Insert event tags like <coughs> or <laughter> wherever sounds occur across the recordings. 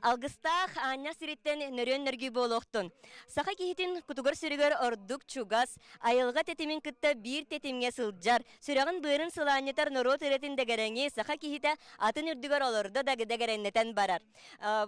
Алгыстах аня сириттен нөрөн нөргү болохтун. Саха кихитин кутугар сүрүгөр ордук чугас, айылга тетимин кытта бир тетимге сылжар. Сүрөгөн бырын сыланьятар норот эретин дегереңи саха кихите атын үрдүгөр олордо да дегереннетен барар.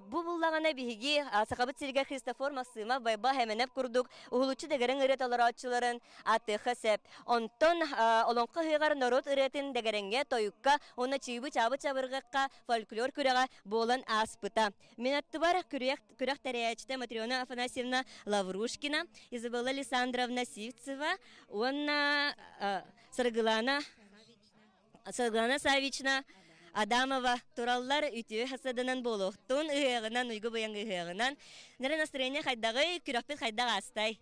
Бу буллагана биһиги сахабыт сирге Христофор Максима байба хеменеп курдук. Ухулучу дегерен эрет олорачыларын аты хасеп. Онтон олонка хыгар норот эретин дегереңге тоюкка, оны чибы чабы чабыргакка фольклор күрәгә болан аспыта. Минатты бар күрәк тәрәячтә Матриона Афанасьевна Лаврушкина, Изабелла Александровна Сивцева, Онна Саргылана Саргылана Савична Адамова тураллар үтү хасадынан болохтун ыягынан уйгу буян ыягынан нәре настроение хайдагы күрәкпет хайдага астай.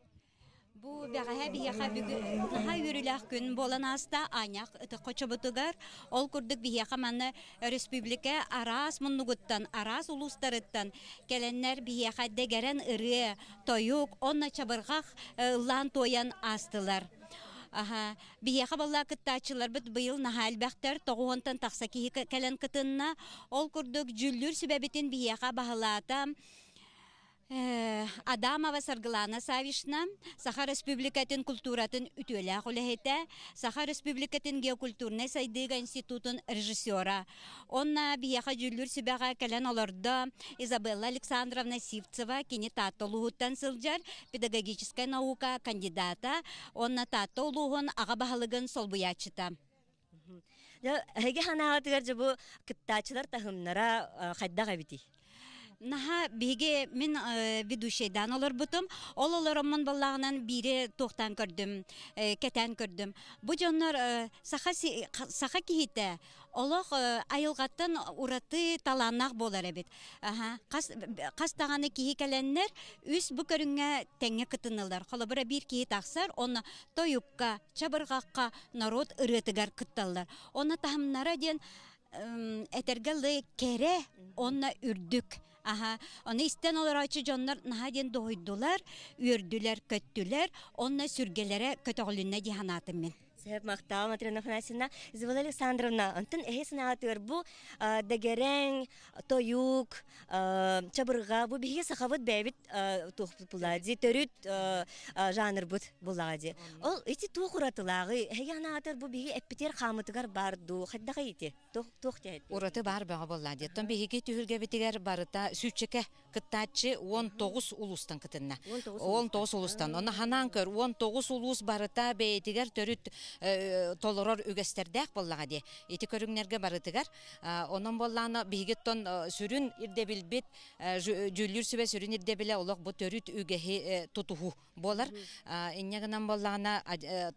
Бу бәғәһә бияха бүгі наһа үрүләх күн болан аста аняк кочобутугар ол курдук бияха манны республика арас муннугуттан арас улустарыттан. Келеннер бияха дегерен ыры тоюк онна чабыргах лан тоян астылар. Аха, бияха балла кыттачылар бит быйыл нахал бәхтер тогуонтан такса ки келен кытынна. Ол курдук жүллүр сүбәбитин бияха баһалата Э, Адамова Саргылана Савишна, Саха Республикатын культуратын үтөлә хулехете, Саха Республикатын геокультурный сайдыга институтын режиссера. Онна бияха жүллүр сибага кәлән олорда Изабелла Александровна Сивцева кини татолуһуттан сылжар педагогическая наука кандидата. Онна татолуһун ага баһалыгын солбуячыта. Хэге ханаатыгар жабу кыттачылар тахымнара хайдага бити. Наха биге мен ведущийдан олар бутум. Ол оларомман баллагынан бире тоқтан көрдім, кетен көрдім. Бу жоннор саха кихите. Олох айылгаттан ураты таланнак болар эбит. Кас таганы кихи үс бу көрүнгө теңе кытынылар. Холобура бир кихи таксар, оны тоюкка, чабыргакка народ ырытыгар кытталар. Оны тахымнара ден кере онна үрдүк Аха, оны истен олар ачы жоннар нахаден дойдулар, үрдүлер, көттүлер, онна сүргелere көтөглүнне диханатым мен. Сәбәп мақтау Матрена Фанасьевна, Изабелла Александровна, онтын эхесін ағатыр бұ дәгерен, тойук, чабырға, бұ біге сақавыт бәбіт туқ бұлади, төрүт жанр бұд бұлади. Ол эти туқ ұратылағы, әйян ағатыр бұ біге әппетер қамытығар барду, қаддаға еті, туқ тәйт. Ураты бар бәға бұлади. Тон біге түйілге бітігер барыта сүйчеке кыттачы 19 улустан кытынна. 19 улустан. Оны ханан көр 19 улус барыта бәйтігер төрүт толорор үгестердәк боллага ди. Ити көрүңнәргә барытыгар. Онон болланы бигеттон сүрүн ирде билбит, жүлүр сүбе сүрүн ирде биле олок бу төрүт үгеһи тутуху болар. Иннягынан боллагана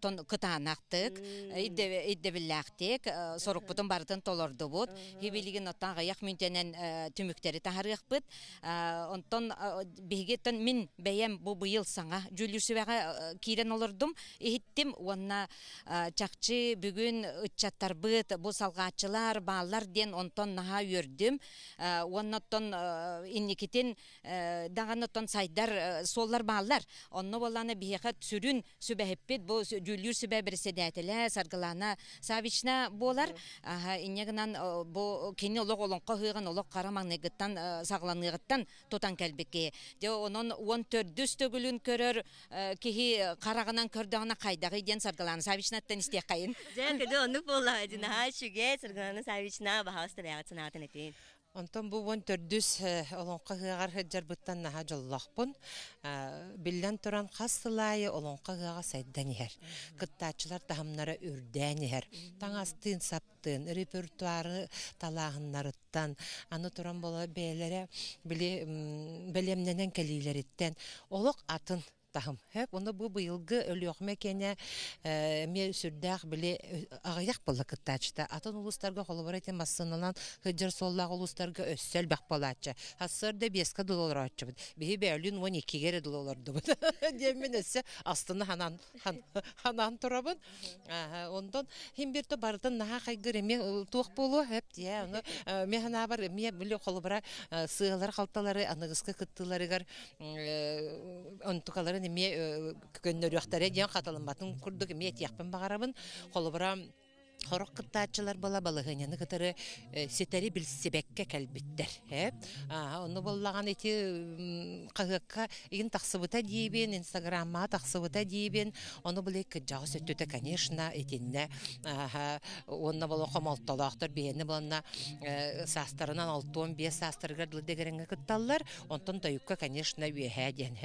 тон кытанактык, ирде ирде биллактык, сорук бутун барытын толорду бут. Хибилиген оттан гаяк мүнтенен түмүктери тахарык бит. Онтон бигеттон мин бәйем бу быйыл саңа жүлүр сүбәгә кирен олордум. Ихиттим уанна чакчы бүгүн ытчаттар быт бу салгаачылар баалар ден онтон наха үрдүм оннотон инникитин даганотон сайдар соллар баалар. Онно боланы бияка сүрүн сүбэхеппит бу жүлүр сүбэ берседетеле саргылана савична болар иннегинан бу кини олог олонко хыган олог карамаңнегыттан сагланыгыттан тотан келбекке де онон он төрдүс төгүлүн көрөр кихи карагынан көрдөгүнө кайдагы ден саргылана савичнаттан истек кайын. <laughs> Жен кеде онук болла дина ха шуге сыргана савична бахаста бягатсын атын этин. Онтон бу вон төрдүс олонқа хыгар хыджар буттан наха жоллохпун. Биллен туран хастылайы олонқа хыга сайдан ихер. Кыттачылар тахамнара үрдән ихер. Таңастын саптын, репертуары талағыннарыттан, аны туран бола бәйләре белемненен келилеріттен. Олық атын тахым. Хэп, оны бу быйылгы өлөкмө кене ме сүрдәк биле агаяк болла кыттачта. Атын улустарга холобар этен массынынан хыджыр соллаг улустарга өссөл бак болача. Хассыр да беска доллар ачы. Бихи бәлүн 12 гере доллар ду. <laughs> Демен эссе астына ханан ханан <laughs> турабын. Ондан хим бирте бардын кайгыр ме тук болу. Аны ме хана бар ме биле калталары неме көннөрүөхтәре диэн хаталымбатын курдук багарабын хорок кыттаачылар бала балыгыняны кытары сетери билсебекке кэлбиттер хэп аа ону боллаган эти кагыкка игин таксыбыта диибин инстаграмма таксыбыта диибин ону биле кыджагы сөттүтэ конечно этинне ааха онна боло комолтолоохтор биэни болонна саастарынан алтуон бие саастарыгар дылы дегереңе кытталлар. Онтон таюкка конечно үэхэ диэн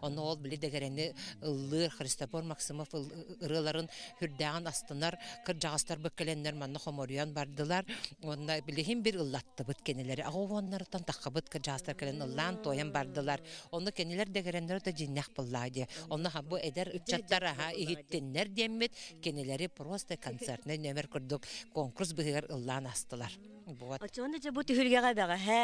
ону ол биле дегерени ыллыр христофор максимов ырыларын хүрдәган астынар кыржагастар бөккеленнер манна хоморуян бардылар. Онна билихин бир ыллаттыбыт кенелери агуоннарытан тахабыт кыржагастар келен ыллаан тоян бардылар. Онны кенелер дегереннер да жиннях буллаади онна хабу эдер үчаттар аха игиттеннер деммит кенелери просто концертне нөмер курдук. Конкурс быгыр ыллаан астылар. Вот. Очонда же бу түһүлгәгә бәгә һә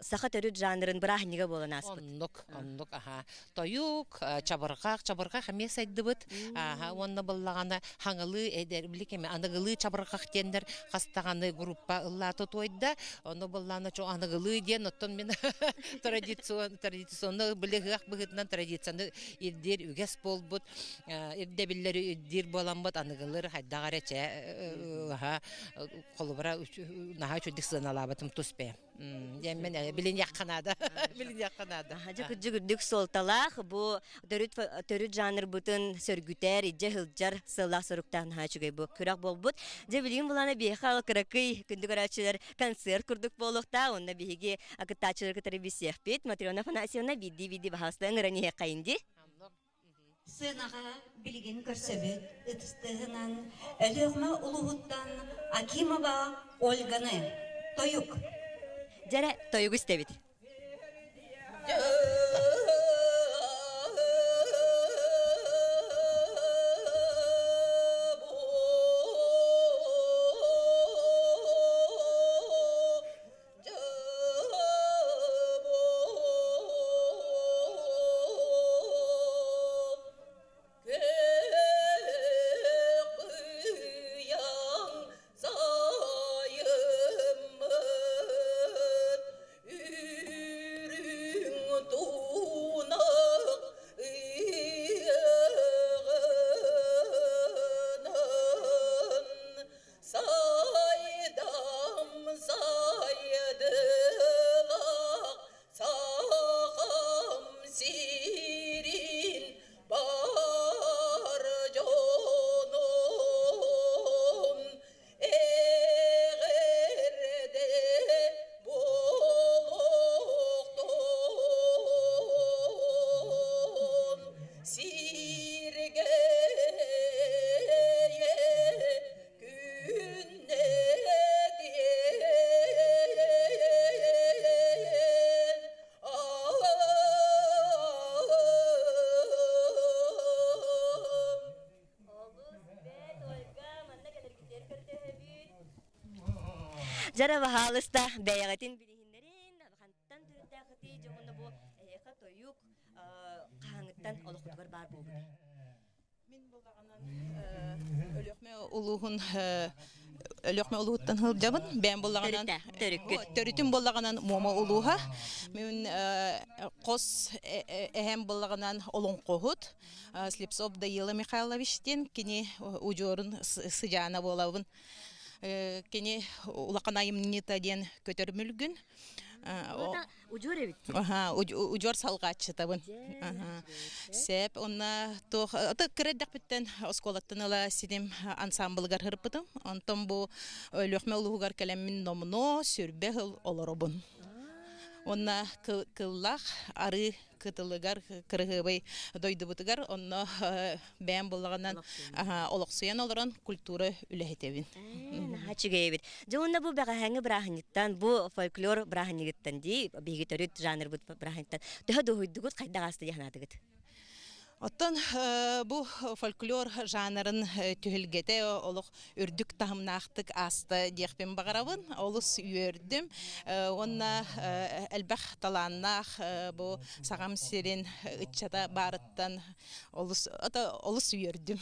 саха төрүт жанрын бирахнига болан аспыт. оннук оннук аха. Тоюк чабыргак чабыргак хаме сайдыбыт. Аха онна боллагана хаңылы эдер биликеме аныгылы чабыргак тендер хастаганы группа ыллаты тойда ону боллана чо аныгылы ден оттон мен <laughs> традицион традиционно билегак быгытынан традицияны ирдер үгес болбут. Ирде биллери ирдир боламбыт аныгылыр хайдагарече аха колубара наха чудик сыналабытым туспе. Демен билин якканада <laughs> билин якканада Хажы күджү күрдүк солталах бу төрүт төрүт жанр бутын сөргүтер иже хылжар сылла соруктан хачугай бу күрак болбут. Же билин буланы бехал кракый күндүк арачылар концерт курдук болукта онна биһиги акытачылар кытары бисехпит Матрена Фанасьевна бидди бидди бахастан рани кайынди. Сынаға білген көрсөбіт, ытыстығынан, өліғма ұлығыттан Акимова Ольганы, тойук. Жара тойгу истебит. Жара бахалыста бәягатын билихиннерин хантан түрдәгати жомуна бу эха тоюк каңыттан олохутугар бар болбут. Мин боллаганан өлөкмө улугун өлөкмө улугуттан хылжабын бән боллаганан Төрүттә, төрүккүт. төрүтүн боллаганан момо улууха мен кос эһем боллаганан олон кохут слепцов Данила Михайловичтен кини ужорун сыжана болабын кини улаканайым нита ден көтөрмүлгүн ужор салгачы табын. Сеп, онна то ата креддак биттен осколаттан ала сидим ансамблгар хырпытым. Онтон бу өлөкмө улугар келемин номно сүрбе хыл олоробун. Онна кыллах ары кытылыгар кырыгыбай дойдубутугар онно бән боллаганан ага олоксуян олорон культура үлехетебин. Хачыгайбит. Жонна бу бага хаңы брахниттан бу фольклор брахнигиттан ди биги төрүт жанр бут брахниттан. Төһө дохуйдугут кайдагасты яхнадыгыт. Оттон э, бу фольклор жанрын э, түһүлгете олох үрдүк тахымнаахтык асты диэхпин багарабын олус үөрдүм Э, онна элбэх талааннаах бу сагам сирин ыччата баарыттан олус ата олус үөрдүм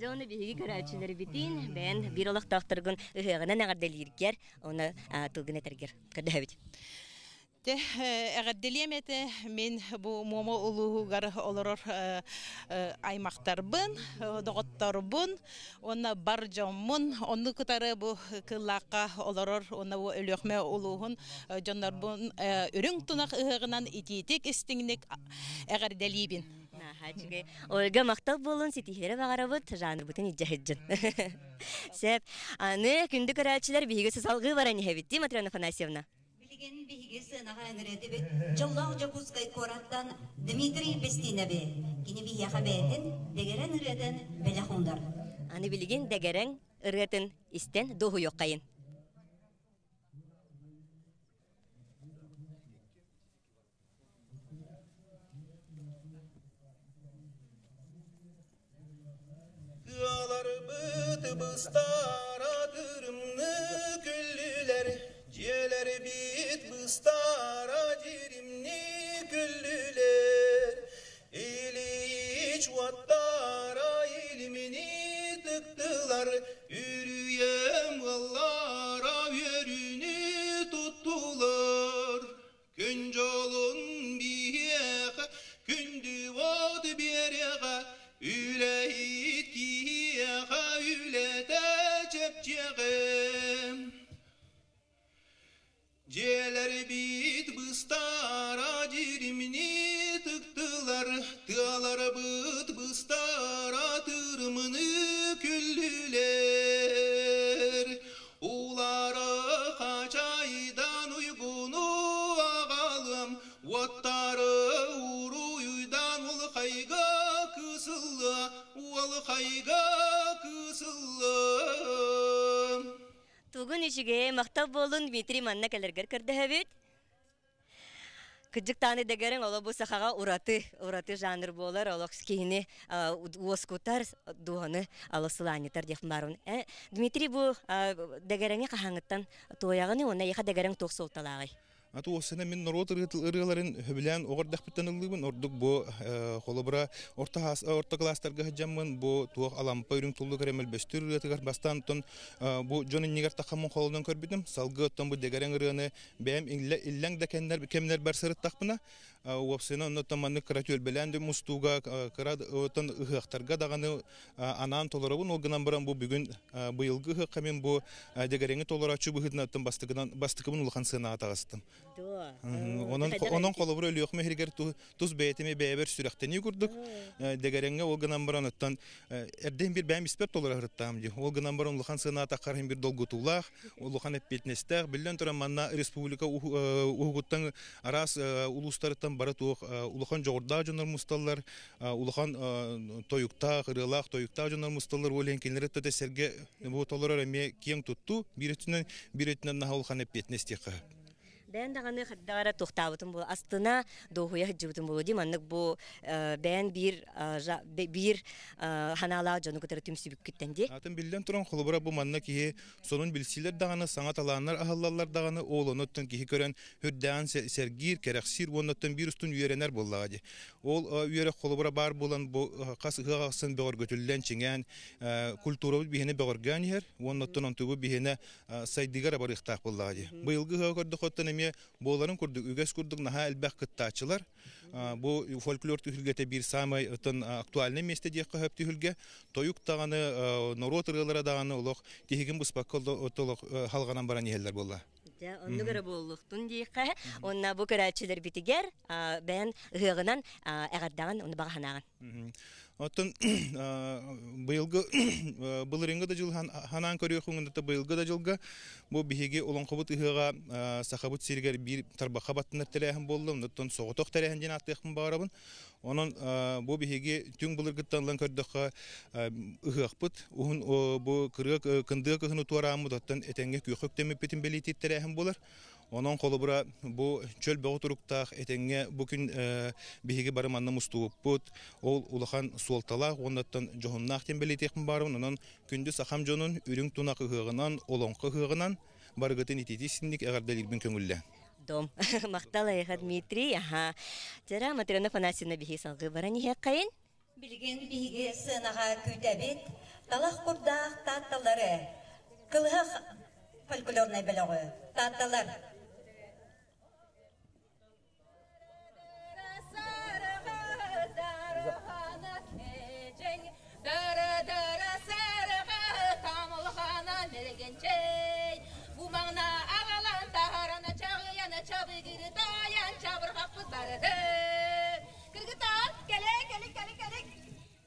Жонна биги карачылар битин бен бир олох тахтыргын ыһыгына нагар делиргер, оны тылгын этергер. Кадабит. Те әгәрделем әте мен бу момо улугар олорор э, э, аймактарбын, доготторбун, онна бар жоммун, онны кытары бу кыллакка олорор, онна бу өлөкмө улугун жоннорбун үрүң тунак ыгынан ититик истиңник әгәрделибин. Хачыгы. Ольга мактал болун ситихере багарабыт жанр бутын иджахыджын. <laughs> Сеп, аны күндү көрәчилер биһиге сысалгы бар әне хәбитти Матрена Фанасьевна. Биһиге сынаға әнірәді бі, жыллау жакускай кораттан Дмитрий Бестинебе, кини бияха бәйтін, дегерен үрәден бәләхундар. Аны билген дәгәрәң ыргатын истен доху йоккайын. Dağlar bıt bıstara dırımlı güllüler Ciğerler bit Kıstara cirimni güllüle Geceler bir Тугун ишиге мактал болун Дмитрий манна келергер кирде хэбит. Кыджык таны дегерен ола бу сахага ураты, ураты жанр болар, олок кийини уоскутар дуаны алысыланитар дек барун. Э, Дмитрий бу дегереңе кахаңыттан тоягыны онна яха дегерең токсолталагай. Ату осына мен народ ырыгаларын хөбүлән огордак биттен ыллыбын ордук бу холобра орта класстарга хаҗаммын бу туак алампа үрүң туллу керемел бестүр ырытыгар бастан тон бу жонун нигер такамын холунан көрбүдүм салгы оттон бу дегерен ырыны бәм илләң да кеннер кемнер бар сырыт такпына уопсына онно таманны кыратүл белән мустуга кырад отон ыхактарга даганы анан толоробун ол гынан баран бу бүгүн быйылгы ыхак мен бу дегереңи толорачу быхытна тон бастыгынан бастыгымын улхан сына атагастым Онон онон колобур өлүөх мехиргер туз бәйтеме бәбер сүрәхтени курдук. Дегереңге ол гынан баран оттан эрден бир бәм испет толар хырттам ди. Ол гынан баран лухан сына такарым бир долгутулах, лухан эппетнестер, билен туран манна республика угуттан арас улустарыттан бара туох улухан жогорда жонор мусталлар, улухан тоюкта, кырылах, тоюкта жонор мусталлар олен кинлер төтө серге бу толар эме киң тутту, биретинен биретинен на улухан эппетнестика. Бән дағаны хаддағара тоқтабытын бұл. Астына доғуя хыджыбытын бұл. Аннык бұл бән бир бир ханала. Атын туран холобура бу манна кихи сонун билсилер даганы саңа таланнар ахаллалар даганы оолоноттон кихи көрөн хүрдән бир устун үйренер боллагы. Ол холобура бар болан көтүллен чиңен культура ер бар. Быйылгы көрдө хоттон эме боларын курдук үгәс курдук наха элбәк кыттачылар. Бу фольклор түһүлгәтә бир самай ытын актуальный месте диye кыһып түһүлгә тоюк таганы народ ырылары даганы улык тихигин буспаккол отолок халганан баран. Ja, онны көрө боллуктун диикка, онна бу көрәчилер битигер, бән ыгынан әгәрдаган, онны бага ханаган. Оттон <coughs> быйылгы <coughs> былырыңга да жыл ханан көрүө хуңунда да быйылгы да жылга бу биһиги олонкобут ыһыга сахабут сиргер бир тарбаха баттынар телеһин болдум оттон соготок телеһин ден аттыхын барабын онон бу биһиги түң былыргыттанлан көрдөкка ыһыакпыт ухун бу кырык кындык ыһыны туараамыт оттон этеңге күйхөк темиппитин белитит телеһин болар. Онон колубура бу чөл бөгө туруктах этеңге бүкүн биһиги бары манна мустууппут ол улахан суолталах оннаттан жохуннах тем белетекин барым онон күндү сахам жонун үрүң тунак ыгынан олонкы ыгынан барыгытын итити синник эгардалирбин көңүлле Дом. <laughs> Мактала яха Дмитрий, аха. Жара Матрена Фанасьевна биһи салгы бара ни кайын? Билген биһиге сынаға күтәбит, талах курдах татталары, кылыха фольклорный белөгө, татталар. vardı. Kırgıtlar gele gele gele gele.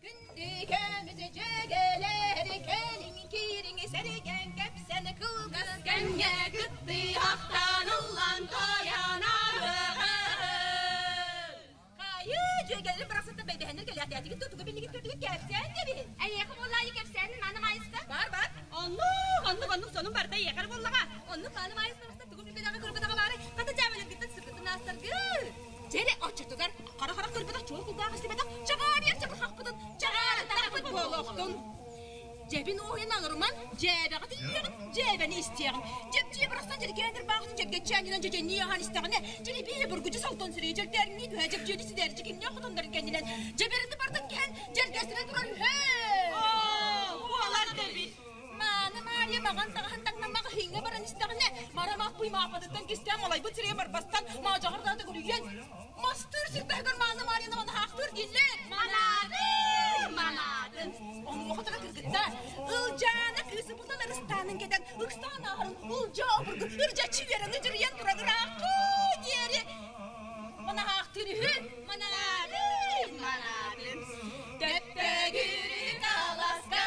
Gündükümüzü cügeleri kelin kirini seri gengep seni kılgız genge kıttı haktan ulan dayanarı. Kayıcı gelin bıraksın da bebe hendir gel yat yatı git tutuku bindi git tutuku gepsen gibi. En yakın olayı gepsenin anım ayıstı. Var var. Onu, onu, onu sonun barda yakar bollaga. Onu kanım ayıstı. Tukup bir dakika kırpıda kabarı. Katı çabalım gittin sıkıntı nastırgı. очотугар кара кара кырбыда чоң кулдага сибеда. Чагар яр чабыр хакпыдын. Чагар тарапыт болохтун. Жебин ойын алырман, жебеға тиегін, жебені істеғін. Жеп жеп бұрастан жері кендір бағытын жепке чәнінен жеже не яған істеғіне, жері бейі бір күші салтон сірей жердерін не дуа жеп жеді сідері жекімне құтындыр кенділен. Жеберінді бардың кен, жергесіне тұрар хе! Уалар деби. Маны Мария маған тағын таңнамаға хинге баран істеғіне, марамақ бұймақ бадыттан кестен малай бұт сірей барбастан, ма жағырдады күлген. Мастыр сіртәгір маны Марияны маны хақтыр диллер. Манады, манады. Onu оқытыға кіргітті. Ұлжаны күйісі бұлдан ырыстанын кеден, ұқстан ағырын ұлжа обырғы, үржа чиверіні жүрген тұрағыр ақы дері. Мана ақтыр үхі, манады, манады. Тәптәгірі қаласқа,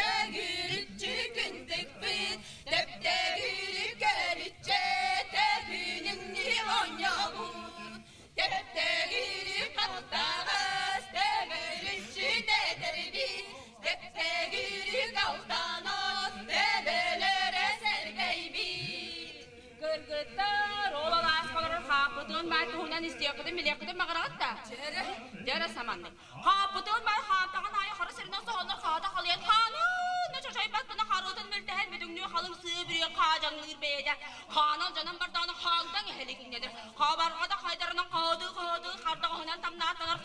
тәгірі жүкіндік бит, тәптәгірі кәрітче, тәбініңні оня бұд. قدم اللي قدم مغرغطة جرى جرى سمني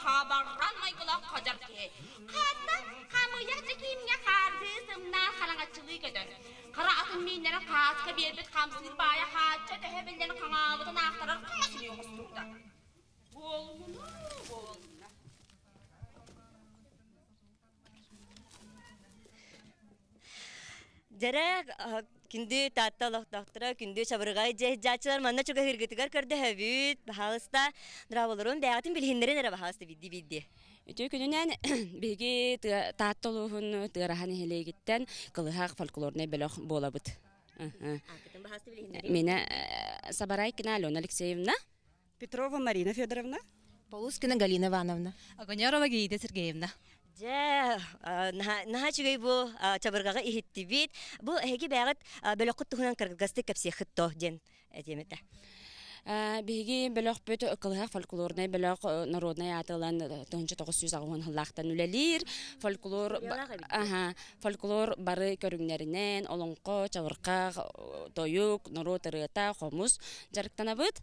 қабарған майгылақ қажар ке. Қатта қамыя жекейімге қарды сымна қараңатчылы кедір. Қара атын мейнері қасқа бербет қамсыр бая хатча Жара күнді татта лохтақтыра, күнді чабырғай жачылар манна чуга хиргитигар көрді хэвит, бахалыста, драволорун бәғатын білхіндерін әрі бахалысты бидді бидді. Өтө күнүнен биги тааттолуһун тыарахан хелегиттен кылыхак фольклорный белох болабыт. Мене Сабарайкина Алена Алексеевна. Петрова Марина Федоровна. Полускина Галина Ивановна. Огонярова Гиида Сергеевна. Жа, наха чугай бу чабырғаға ихитти бит. Бу әге бәғыт бөлөккут туһунан кыргызды кепсиехытто ден әдемете. Биги белох бөт кылыхак фольклорный белох народный атылан 1990 хыллахтан үлелир. Фольклор аха, фольклор бары көрүңнәреннән олонко, чавырка, тоюк, народ ырыта, хомус жарыктанабыт.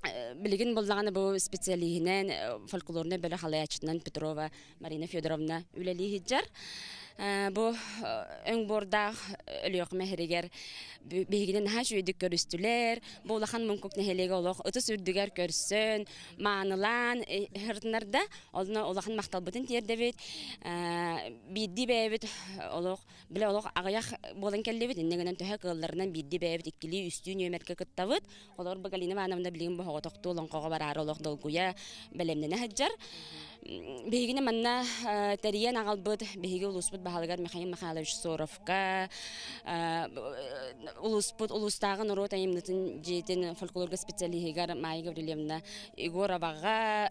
Билигин боллаганы бу специалиһинен фольклорны беле халаячтынан Петрова Марина Федоровна үлели хиджар. Бу өң борда өлөк мәһригер бигинен ха жүйдүк көрүстүлер. Бу лахан мункук нехелеге олох ыты сүрдүгер көрсөн, манылан хыртнарда олна олахан макталбытын тиердебит. Бидди бэбит олох биле олох агаяк болан келлебит иннегенен төһө кылларынан бидди бэбит иккили үстү нөмерке кыттабыт. Олар Галина Ивановна билген бу хоготокту лонкога барар олох долгуя белемнене хаджар. Бегине манна тариян агалбыт беги улуспут бахалгар Михаил Михайлович Соровка улуспут улустагын рота имнытын жетен фольклорга специалигар Майя Гаврилевна Егоровага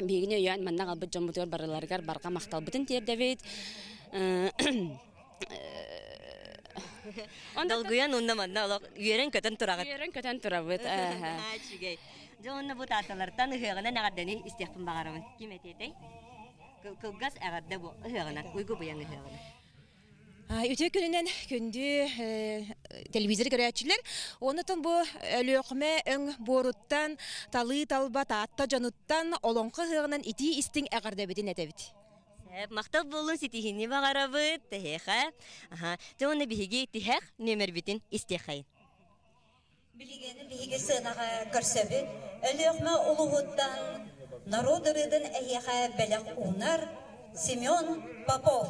бегине ян манна агалбыт жомутор барыларгар барга макталбытын тердебит Долгуян унна манна олох үйерен көтөн турагыт. Үйерен көтөн турабыт. Чугай. <laughs> Жоонна бу таталардан ыхыгына нагаддани истехпин багарамын. Ким этетей? Кылгас агадда бу ыхыгына, уйгу буян ыхыгына. Үтө күнүнен күндү телевизор көрәчилер. Онутун бу өлөкмө өң боруттан талы талба таатта жануттан олонкы хыгынан ити истиң агардабытын этебит. Сәп мактал болун ситихини багарабыт, тэхэха. Аха, жоонна биһиги тихэх нөмер битин истехайын. Билигени биһиги сынаға көрсөбүт, өлөкмө улугуттан народ ырыдын әйеха белек унар Семен Попов.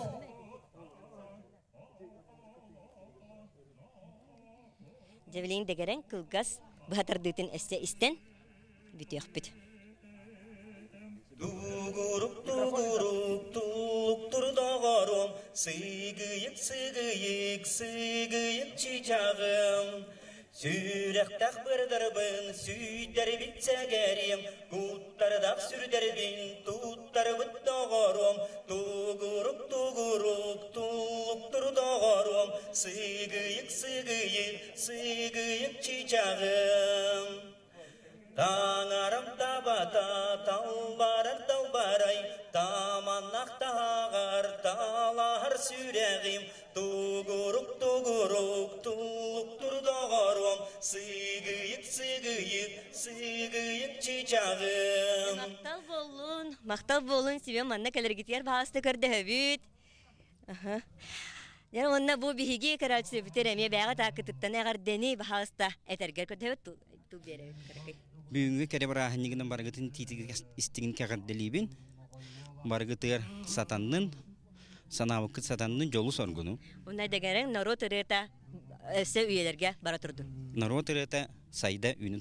Жевелин дегерен кылгас бахатардытын эсте истен бүтөк бүт. Дугурук дугурук туктур дағарым Сыгыйык сыгыйык сыгыйык чичағым Сүйрәктәк бырдырбын, сүйдер битсәгәрем, Куттардак сүрдербин, туттар бұттағарым, Тугурук, тугурук, тулуктур дағарым, Сыгыйык, сыгыйык, сыгыйык чичағым. Таңарым сыгыйык чичағым. Мактал болун, мактал болун себе манна келергитер баасты көрдө хөбүт. Аха. Яр онна бу биһиги карачы битер эме бага таакытыттан агар дени бааста этергер көтөбөт ту бере. бүгүнгү кере барахыннигинен баргытын титиги истигин кагардылибин баргытыгар сатаннын санабыккыт сатаннын жолу соргуну Ундай дегенең народ ырыта эсе үйелерге бара турдун. народ эрета сайда үнү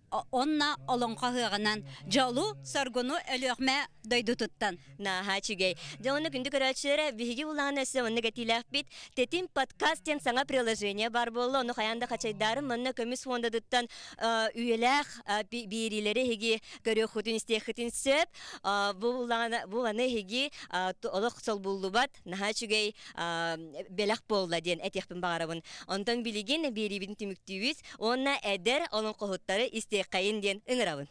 онна олонқа ыһыагынан жолу соргуну өлөкмө дойду туттан. На хачигей. Жауны күндү көрәчеләре биһиги булган эсе онны гатиләк бит. Тетин подкаст тен саңа приложение бар болла. Оны хаянда хачайдарын монны көмүс фонда дыттан үйеләк бириләре хиги көрө хутун истехитин сөп. Бу булган бу аны хиги олох сол булдубат. На хачигей беләк болла ден этехпин багарабын. Онтан билеген берибин тимүктүбүз. Онна эдер onun kohutları isteyqayın ден ыңырабын.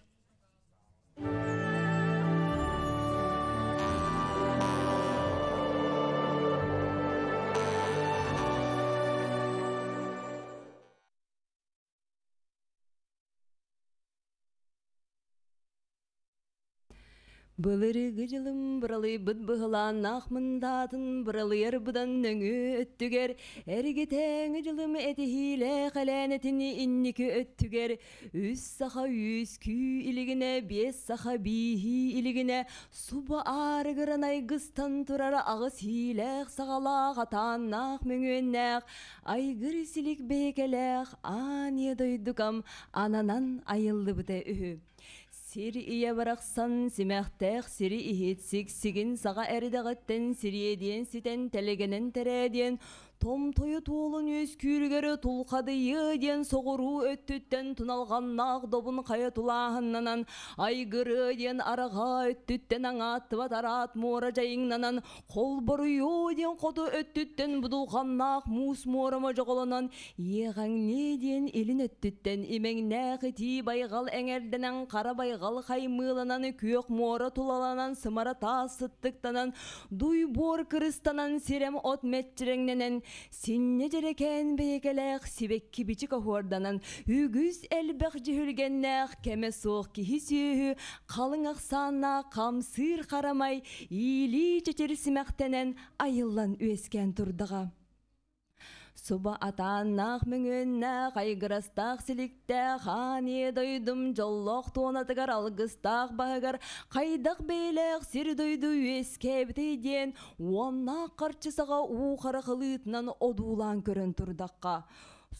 Былырыгы жылым бұралы бұд бұғылан ақмындатын бұралыер бұдан нөңі өттігер. Әргі тәңі жылым әті хиле қаләнетіні иннікі өттігер. Үс саха үс күй илігіне, бес саха бейхи илігіне. Суба арығырын айғыстан тұрар ағыс хилек сағалақ атаннақ мөңөннәқ. Айгыр сілік бекелек, ане ананан айылды бұты үхі. Сир ия барақсан симәхтәқ сири ихетсик сигин саға әрдіғаттен сириеден ситен тәлегенен тәрәден том тойы туолун өз күйргері тулқады еден соғыру өттүттен туналғаннақ добын қая тулағыннанан айгыры ден араға өттүттен аңаттыбат арат мора жайыңнанан. Қол борыйо ден қоды өттүттен будулғаннақ мус морама жоғоланан еғаң не ден илин өттүттен имеңнәқи ти байғал әңерденен қара байғал қаймыланан көк мора тулаланан сымара та сыттықтанан. Дуй бор кырыстанан сирем от метчиреңненен синне жерекен бейгелек сибекки бичик охуарданан үгүз элбек жихүлгеннәк кеме соох кихи сүйүхү қалың ақсанна камсыр қарамай иили чечери симәктенен айыллан үескен турдага Суба атаннақ мүңіннәқ айгырастақ сіліктәқ хане дойдым жоллоқ туонатыгар алгыстақ бағығар қайдақ бейләқ сир дойду өскебітейден уанна қарчысаға уқара қылытынан одулан көрін турдаққа.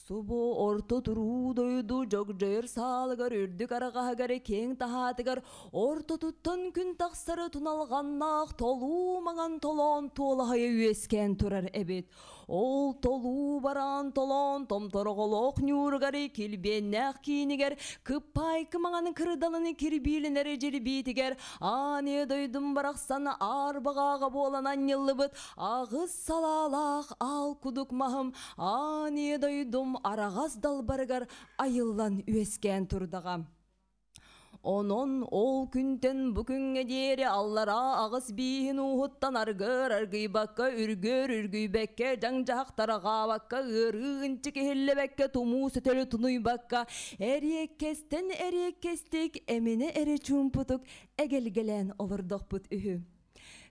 Субу орто туру дойду жог жойыр салыгар үрдік арағағар кең тахатыгар орто туттан күн тақсары туналғаннақ толу маған толон толағайы үескен турар эбит. Ол толу баран толон томторголок нюргари килбеннәк кинигер кыппай кымаңаны кырдалыны кирбилинери жербитигер ане дойдум барақсан арбағаға боланан йыллыбыт ағыз салалақ ал кудук махым ане дойдум арағаз далбарыгар айыллан үескен турдага Онон ол күнтен бүкінге дере аллара ағыс бейін уғыттан аргыр аргый бакка үргөр үргүй бәкке жаң жақтарға бакка ырынчы кехелле бәкке туму сөтөлі тунуй бакка әрек кестен әрек кестик әміне әрі чумпутук әгелгелен олырдық бұт үхі.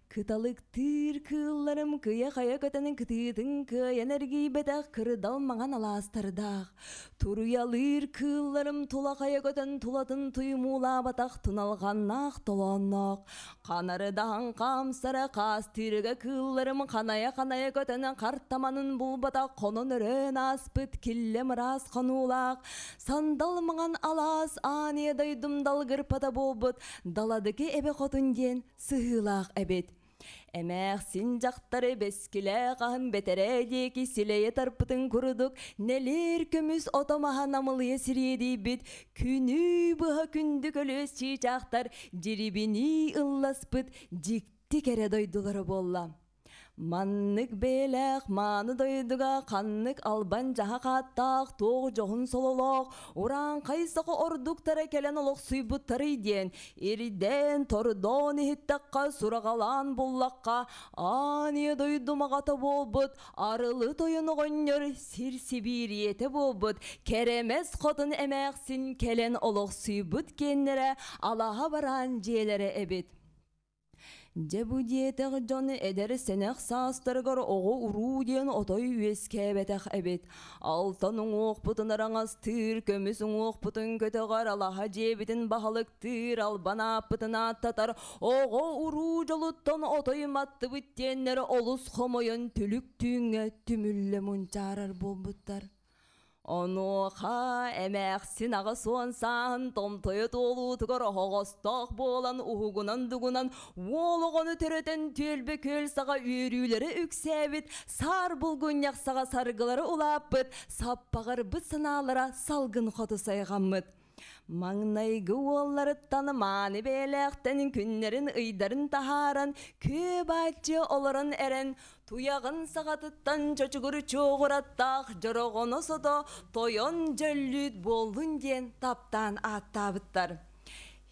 Кыталыктыр кылларым кыя кая көтөнүн кытыытын кыян эргий бетах кырдал алаастардах. Туруялыр кылларым тула кая көтөн тулатын туймула батах туналганнах толоннок. Канарыдан камсара кастырга кылларым каная каная көтөнүн картаманын бул батах конон өрөн аспыт килле мырас конуулак. Сандал маңан алаас ане дойдум далгыр пата болбут. Даладыки эбе хотун ден сыһылаах эбет. Эмэх син жақтары бескіле қағын силeye тарпытын курудук, нелер көмүс отомаха намылыя сиреді бит, күні бұға күнді көлөс чичақтар, жирибини ылласпыт, жикти кере дойдулары болла. Маннык белек маны дойдуга каннык албан жаха каттак тоқ жоғын сололок. Уран кайсакы ордуктара келен олок суйбуттары ден ириден тордон ихиттакка сурагалан буллакка. Ане дойдумагата болбут арылы тойын огоннор сир сибириете болбут керемес хотун эмексин келен олок суйбут кеннере алаха баран жээлере эбит. жебудиетех жон эдер сенех саастыргар ого уруу уруден отой үескебетех эбит. Алтонуң окбутунараасты көмүсүң окбутун бахалыктыр бахлыктыр албанапытынататар ого уруу жолуттон отой маттыбыт отойаттыбытенер олус хомойен түлүктүүне түмүллө мунчаарар болбуттар Ону ха эмэх син ага суансан том тойы толу тугар хоғостақ болан ухугунан дугунан уолоғону төрөтен төлбе көл саға үйрүлері үксәбит сар булгуньяк саға саргылары улаппыт саппағар быт саналара салгын хоты сайғаммыт. Маңнайгы олларыттан маны белектен күннерін ыйдарын тахаран көп ачы оларын әрен туягын сағатыттан чочугур чоғыраттақ жороғоно сото тойон жөллүт болдун ден таптан аттабыттар.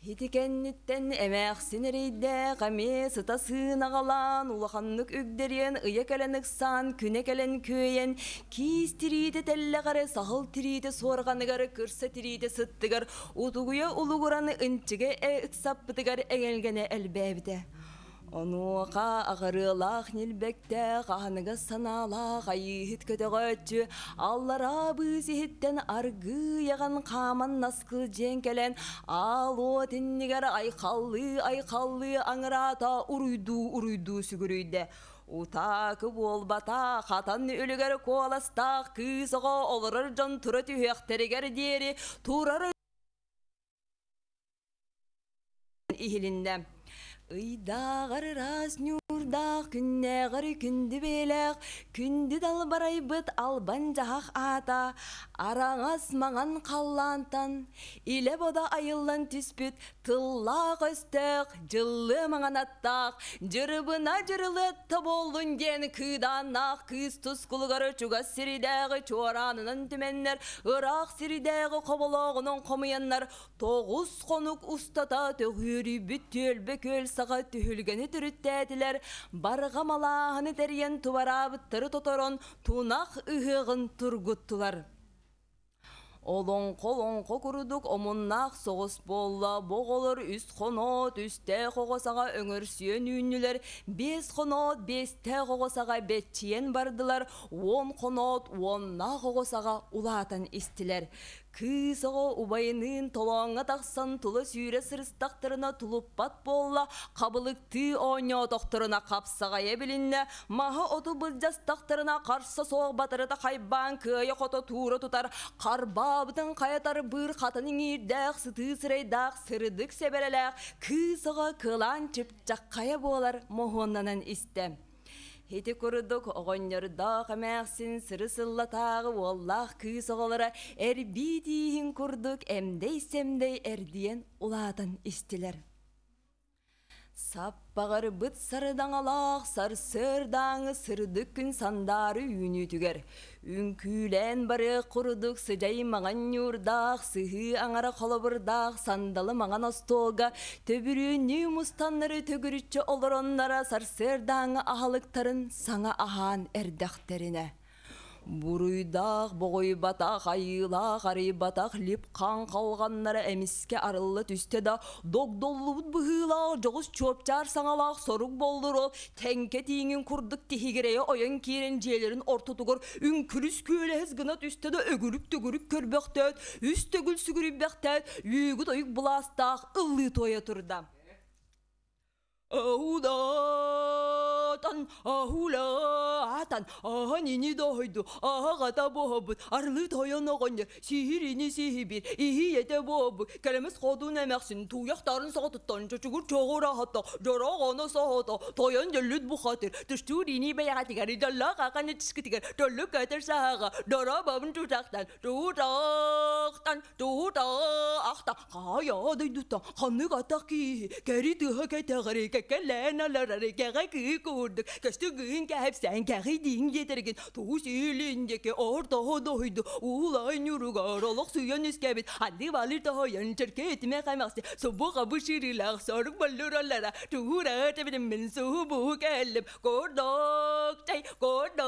Хитикенниттен эмэх синерейде гаме сыта сынагалан улаханнык үгдерен ыя келен ыксан күне келен көйен киис тириде теллегаре сахыл тириде сорганыгар кырса тириде сыттыгар. Утугуя улугураны ынчыге э ыксаппытыгар эңелгене элбэбите Онуға ағырылақ нелбекте қағаныға саналақ айыхыт көтіғөтчі аллара бызихіттен арғы яған қаман наскыл жен келен ал о тіннігер айқаллы айқаллы аңырата уруйду уруйду сүгірүйді Утакы болбата хатан өлігер коластақ кызығы олырыр жон тұры түйектерігер дері ихилинде Ыйдағыр раз нюрдақ күннәғыр күнді белек, күнді дал барайбыт албан жағақ ата, араңас маған қаллантан, иле бода айыллан түспіт, тыллақ өстек, жылы маған аттақ, жырыбына жырылытты болдың ден кыданақ, кыз тұскылғары чуға сиридәғі чуаранының түменнер, ырақ сиридәғі қобылағының қомыяннар, тоғыз қонук ұстата төгірі бүттел саға түхілгені түріттәділер, барға малағыны дәрген туварабыттары тоторон тунақ үхіғын тургуттулар. Олон қолон қокурудук омуннақ соғыс болла, боғолыр үст қонот, үсте қоғосаға өңір сүйен үйінілер, бес қонот, бесте қоғосаға бетчиен бардылар, он қонот, онна қоғосаға улатан истилер. Кысығы убайынын толоңа тақсан тұлы сүйре сырыстақтырына тұлыппат болла, қабылыкты оңа тоқтырына ебілінне, маға оту бұлжастақтырына қарсы соғ батырыта қайбан көйе қото туыры тұтар, қарбабытын қаятар бір қатының ирдәқ, сыты сырайдақ, сырыдық себереләқ, кысығы кылан жаққая болар моғоннанан істем. Хети курдук оғоннордақ әмәқсін сыры сыллатағы оллақ күйіс оғылары әрби дейін курдук әмдей-сәмдей әрдиен улатан істілер. Саппағыр бұт сарыдан алақ, сар сырдаңы сырдық күн сандары үйіні түгер. Үнкүлен бары құрдық сыжай маған юрдақ, сыхы аңара қолыбырдақ, сандалы маған остолға, төбіріні мұстаннары төгірітші олыроннара сар сырдаңы ағалықтарын саңа ахан әрдәқтеріне. Буруйдақ, боғой батақ, айыла, қарай батақ, леп қан қалғаннары әміске арылы түсті да, дог доллубут бұғыла, жоғыз чөпчар саңалақ сорук болдыр ол, тәңке тиңін күрдік тихигерeye ойын киерен желерін ортутугор, үн күріс көләз гына түсті да, өгірік түгірік көрбәқтәт, үстігіл сүгіріп бәқтәт, үйгі тойық бұластақ, ылы тоя тұрда. atan ahula atan ahanini dohoydu ahagata bohabut arlıt hoyanağanya sihirini sihibir ihiyete bohabu kelemes kodun emersin tuyaktarın sağtıttan çocuğur çoğu rahatta jarağana sahata toyan cellüt bu hatir tüştürini beyatikari dalla kakane tiskitikar döllük kater sahaga dara babın tutaktan tutaktan tutaktan kaya daydutan kanı katak ki geri tıha ketagari kekelena larari kekakikun vurduk. Kaçtığın kapsen kahidin yetergin. Tuğ silindeki orta hodoydu. Ulan yurugar olak suyan iskebit. Hadi valir tahayan çerke etme kamaksı. Sobu kabı şirilak sarık ballur allara. Tuğra tepedim min suhu bu kellip. Kordak tay kordak.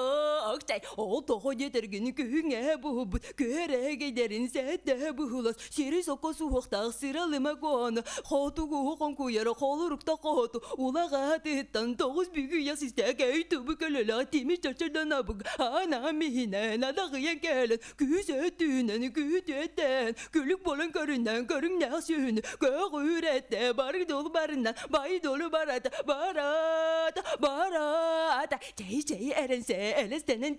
때 어떠한 예들기는 그흥에 부부 그래게 대린 세대 부hulas. 시리 소코스 호크다 시랄레마 고나 호투고 호콘쿠 여러 호루룩다 호투 우라가 뜻던 도스 비규야 시스테게 투부클라 티미 쩔쩔다나 부 아나 미히네 나다기엔 켈 그세트는 그때땐 gülük bolun karından karın nasın kağırette barı dolu barından. Bayı dolu barata barata barata. Cey cey erense elestenen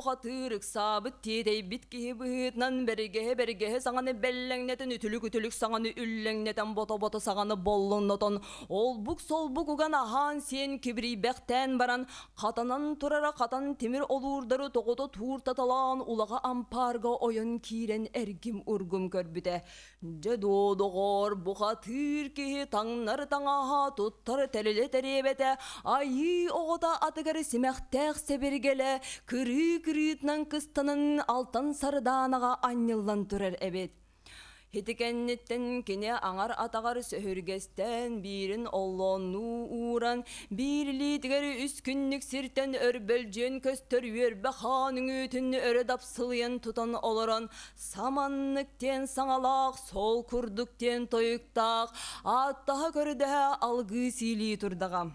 qatırık sabit tiyday bitki bıhıtnan berge berge sağanı bellengneten ütülük ütülük sağanı üllengneten bota bota sağanı bollunnoton ol buk sol buk ugan ahan sen kibri bekten baran qatanan turara qatan timir olurdarı toğuda tuğurta talan ulağa amparga oyun kiren ergim urgum körbüde Jado doğor bu qatır ki tangnar tangaha tuttar telele terebete ayı oğda atıgarı simektek себергеле кыры кырытнан кыстанын алтан сарданаға анныллан турар эбет. Хитикенниттен кине аңар атагар сөһүргестен бирин оллону уран бирли тигер үс күннүк сиртен өрбөлжөн көстөр үрбе ханың үтүн өрө дапсылыйын тутан олорон саманныктен саңалак сол курдуктен тоюктак аттаха көрдө алгы сили турдагам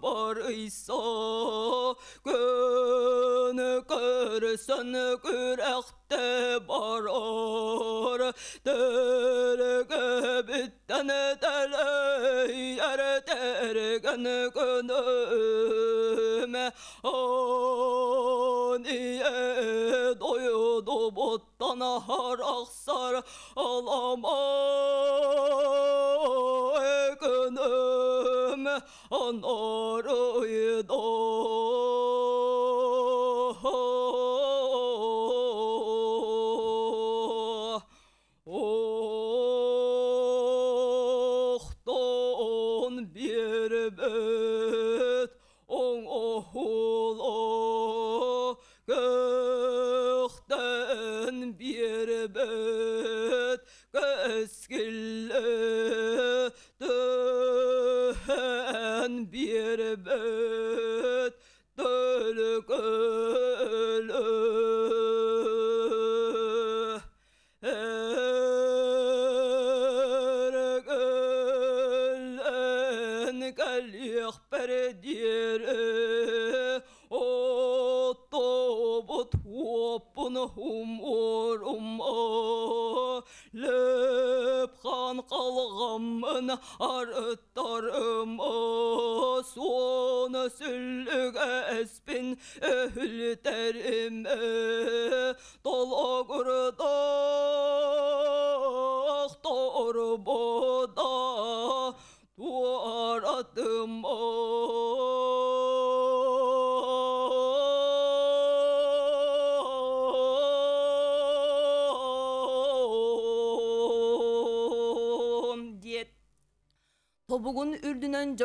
버리소 그는 그를 썼는 그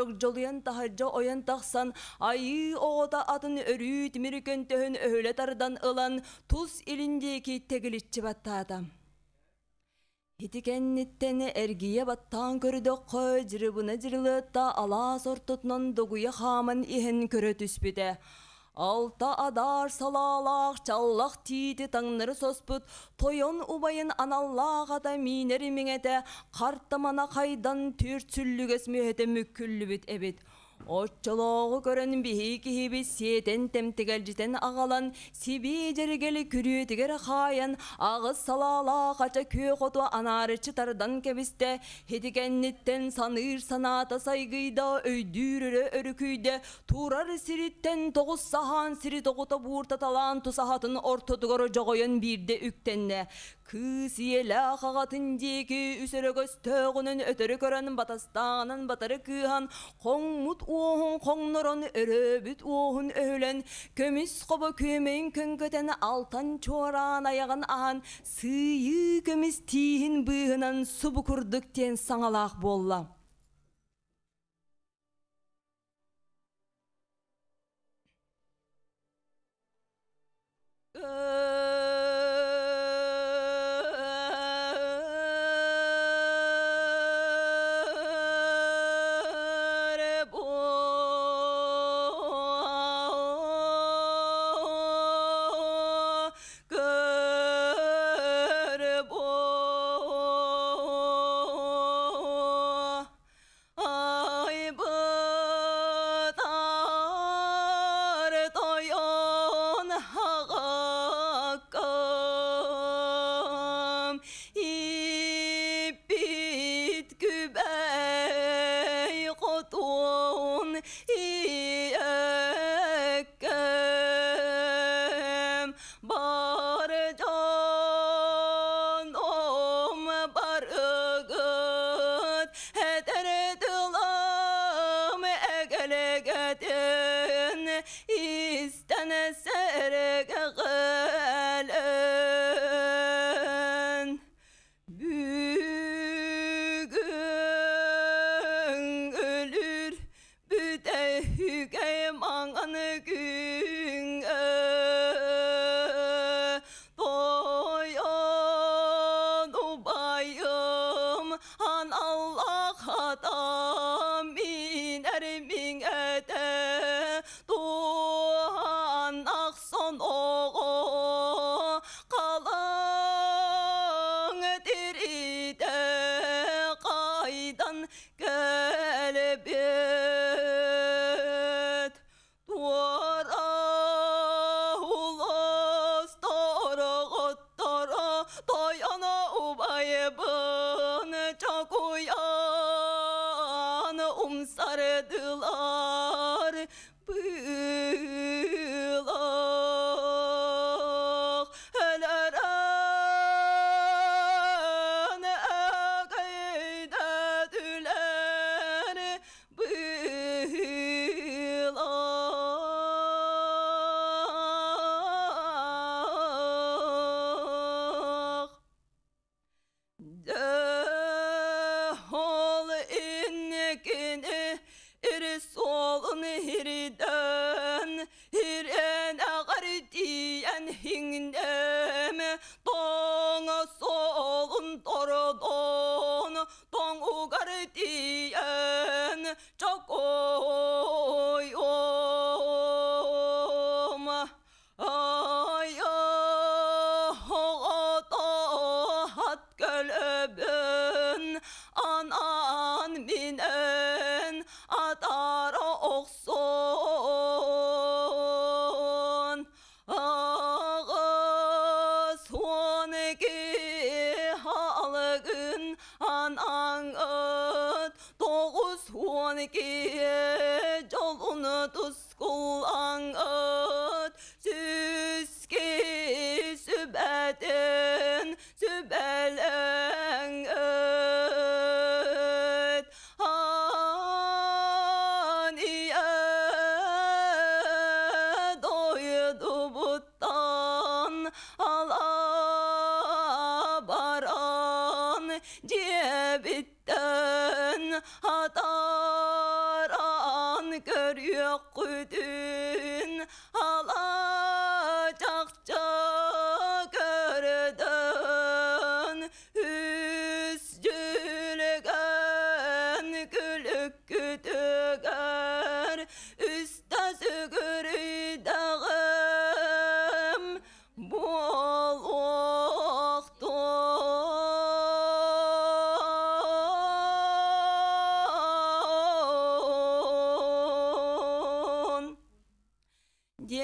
жог жолуян оян тахсан. Айы оғота атын өрүт миркен өлетардан өһөлө тардан ылан. Тус илиндеки тегилитчи баттаада Хитикенниттені эргие баттан көрді кой жыры бұны жырылытта ала сортытнан догуя хаман ихен көрө түспіді. Алта адар салалақ, чаллақ тиді таңныры соспыт, тойон убайын аналлақ ада минері меңеті, қарттамана қайдан төрт сүллігес мөхеті мүккілі бет әбет. Отчалоғы көрін біхи кейбі сетен темтігәлжітен ағалан, сиби жергелі күретігер қаян, ағыз салала қача кө қоту анары чытардан кәбісті, хетікәннеттен саныр саната сайгыйда, өйдүрірі өрікүйді, турар сириттен тоғыз сахан сири тоғыта буыртаталан тусахатын ортодығыры жоғойын бірді үктенне. Кысиела хагатын үсірі көз төғынын өтірі көрін батастанын батыры күйхан қоң мұт оғын қоң нұрын бүт оғын өлін, көміс қобы көмейін күн көтін алтан чоран аяғын аған, сыйы көміс тиін бұйынан сұбы күрдіктен саңалақ болла.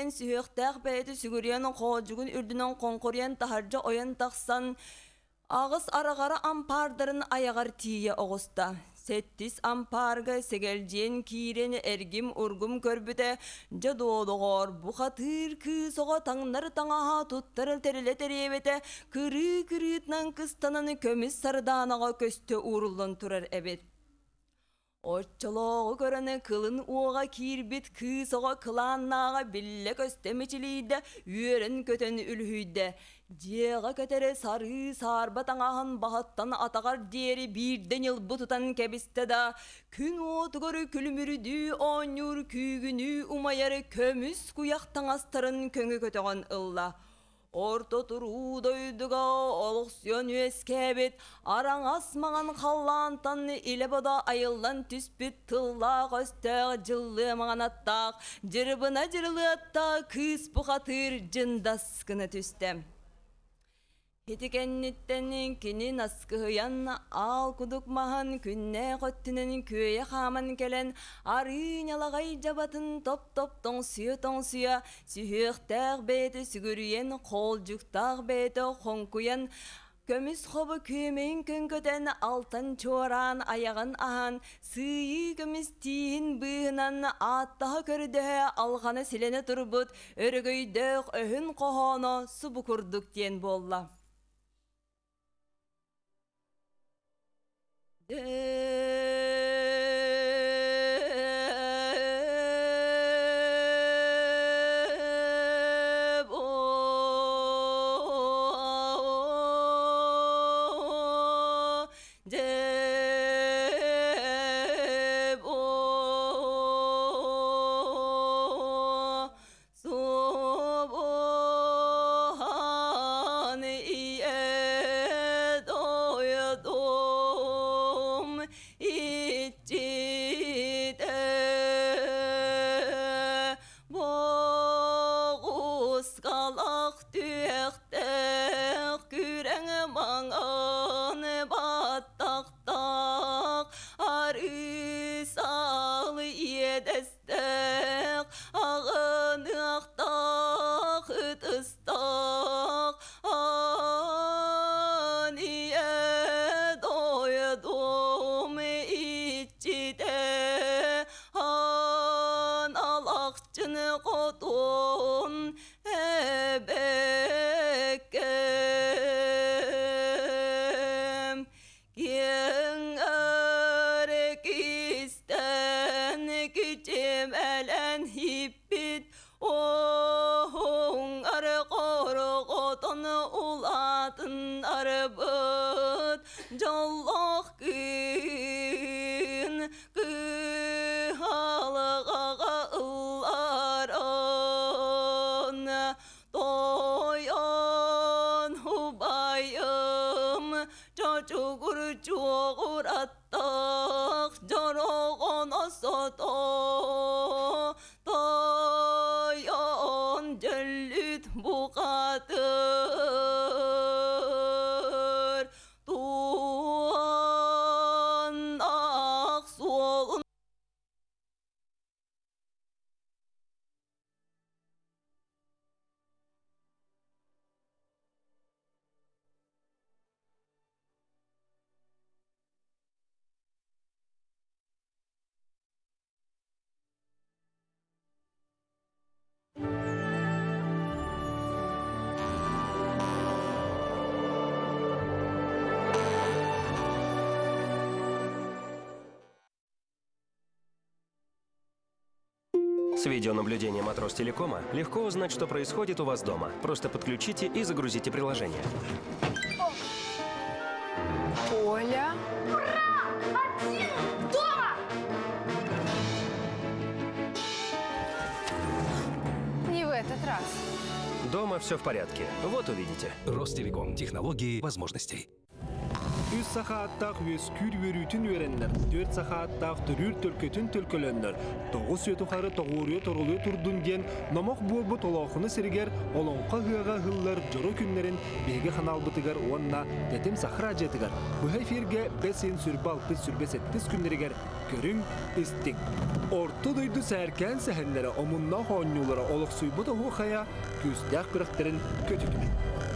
Диэн сүһүөхтээх бэйти сүгүриэн хоожугун үрдүнөн конкурен таһаржа ойон тахсан агыс арагара ампаардарын аягар тие оҕуста сеттис ампаарга сегелжиэн киирен эргим ургум көрбүтэ жа доодоҕор бухатыыр кыысоҕо таңнар таҥаһа туттар териле териэбэтэ кырыы кырыытнан кыстанан көмүс сардаанага көстө ууруллан турар эбит Оччолоғы көріні кылын уға кирбит кысоға кыланнаға билле көстемечилийді үйерін көтен үлхүйді. Жеға көтері сары сарба таңаһын бахаттан атағар диери бирден ел бұтутан кәбісті да, күн отығыры күлмүрүдү оңюр күйгүнү умайары көмүс куяк таңастарын көңі көтөған ылла. Орто туру дойдуга олуксуен үескебит, араң асмаған халлантан иле бода айылдан түспіт тылла көстөг жылы маған аттақ, жырбына кыс бұқатыр жындас кыны түстем. Хитикенниттен кини наскыян ал кудук махан күнне көттүнен көе хаман келен арын ялагай жабатын топ топ тоң сүйө тоң сүйө сүйөктәг бети сүгүрүен кол жүктаг бети хонкуян Көміс хобы көмейін көңкөтен алтын чоран аяғын ахан, сыйы көміс тиін бұғынан аттағы көрді алғаны силене тұрбыт, өрігөйдөк өхін қоғаны субы күрдік ден болла. Yeah. Видеонаблюдением от Ростелекома легко узнать, что происходит у вас дома. Просто подключите и загрузите приложение. Оля. Не в этот раз. Дома все в порядке. Вот увидите. Ростелеком. Технологии возможностей. Үс сахааттақ өс күр өрүтін өреннер, төрт сахааттақ түрүр төлкөтін төлкөлөннер, тоғыз өту қары тоғыры торылы турдун ден, номақ болбу толоқыны сіргер, олонқа ғыға ғыллар жору күннерін беге қанал бұтығар онна тетім сахра жетігар. Бұхай ферге бәсін сүрбал көрің істік. Орты дойду омунна көтүтүмін.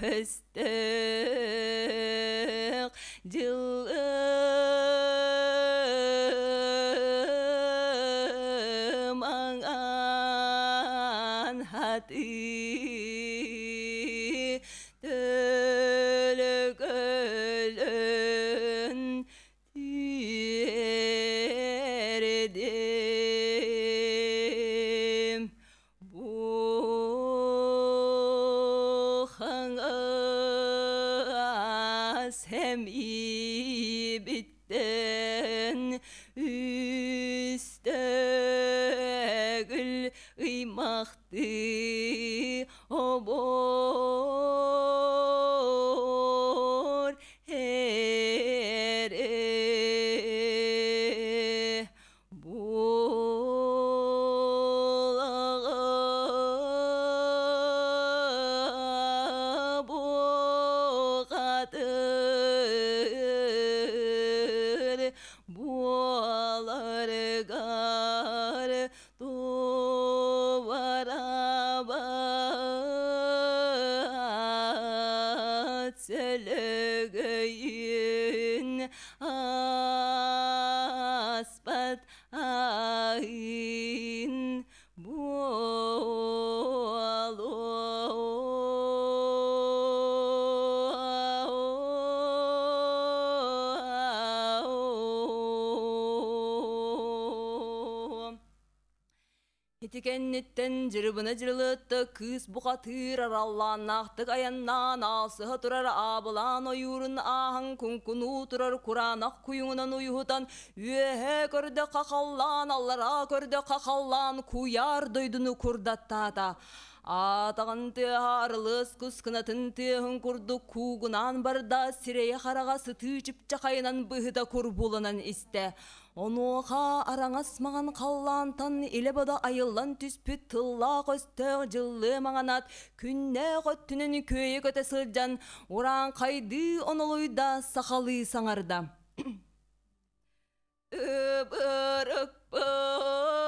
heureuse Хитикенниттен жырбына жырлытты кыз бұқатыр аралланақтық аяннан алсыға тұрар абылан ойурын ахын күнкуну тұрар құранақ күйіңінен уйхутан үйе көрді қақаллан аллара көрді қақаллан куяр дойдыны курдаттата. Атағанты арылыс күскінатын тегін күрді кугынан барда сирeye қараға сытычып чақайынан бұхыда күр болынан істе. Онуға маған қаллантан иле бода айыллан түспіт тылла көстөг жылы мағанат күнне көттүнін көйе көте сылжан уран қайды онолуйда сақалы саңарда. <coughs> Үбірік бін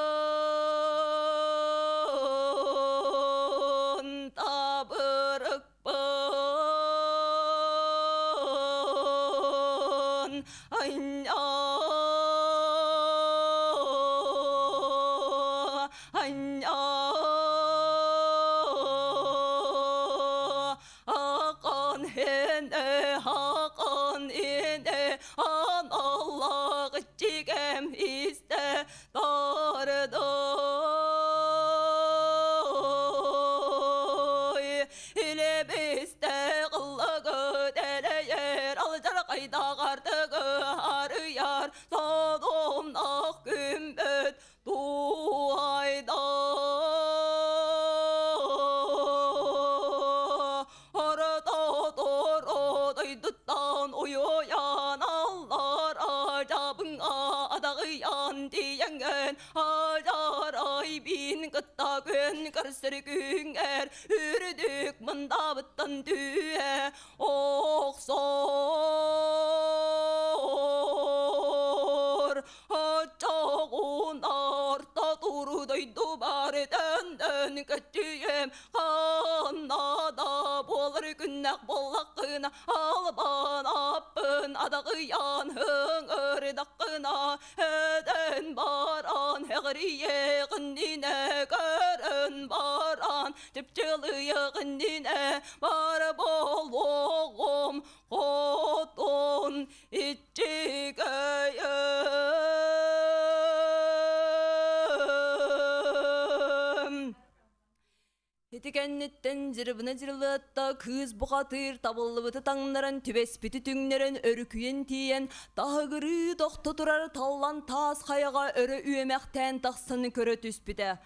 gün karsır gün er ürdük mında bıttan düğe oksor Açağın arta duruday dubarı döndön kötüyem Kanada bolur günnek bollakına Alban apın adağıyan hıngır dakına Тетикенниттен жырбына жырлытта кыз бұқатыр табылыбыты таңнарын түбеспіті түңнерін өрікүйен тиен тағыры тоқты тұрар таллан тас қаяға өрі үйемәқтен тақсын көрі түспіті.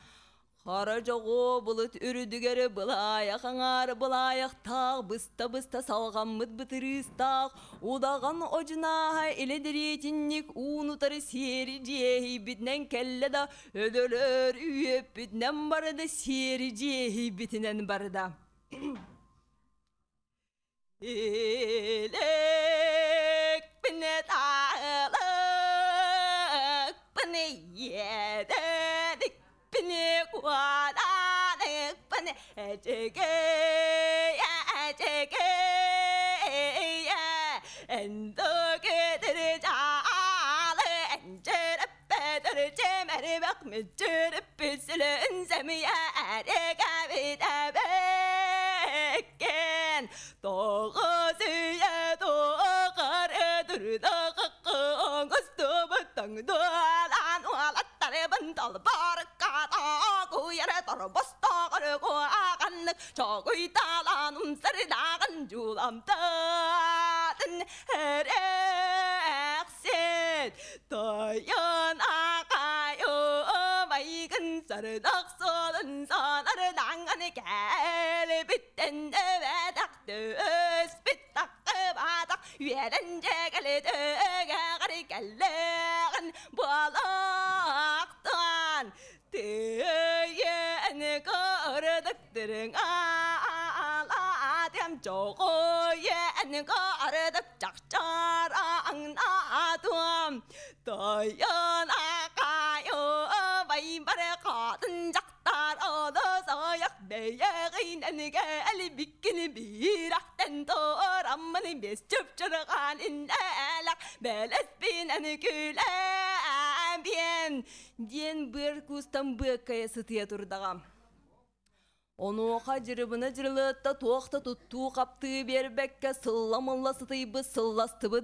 Қара жоғу бұлыт үрідігері бұлаяқ аңар бұлаяқ тақ бұста бұста салған мұт бұтырыз тақ удаған ожына еледіретіннік унутары сері жейі бітнен кәлі да өдөлөр үйеп бітнен барды сері жейі бітінен барды. Елек <clears throat> біне тағылық біне едік 비니 구하라네 빠네 제게야 제게야 엔도게 들자래 엔제라 빼들 제메를 막 밑줄 빛슬은 삼이야 아래가 비다 백겐 도거스야 도거래 들다가 건것도 못당도 안 와라 따래 번달 바래 야래 떨어버스터 가르고 아간느 저의 따라 눈살이 나간 줄암든 렉셋 더연아가요. 맑은 썰을 넉소는 선화를 당하는 개리빗댄데 외닥들 스피딱 그 바닥 위에는 제갈리드 가가리 갈래간. 보러 Ден бір кустан бөккая сытыя турдағам. Онуға жырыбына жырылытта тоқта тутту қапты бербекке сылламылла сытыйбы сылластыбы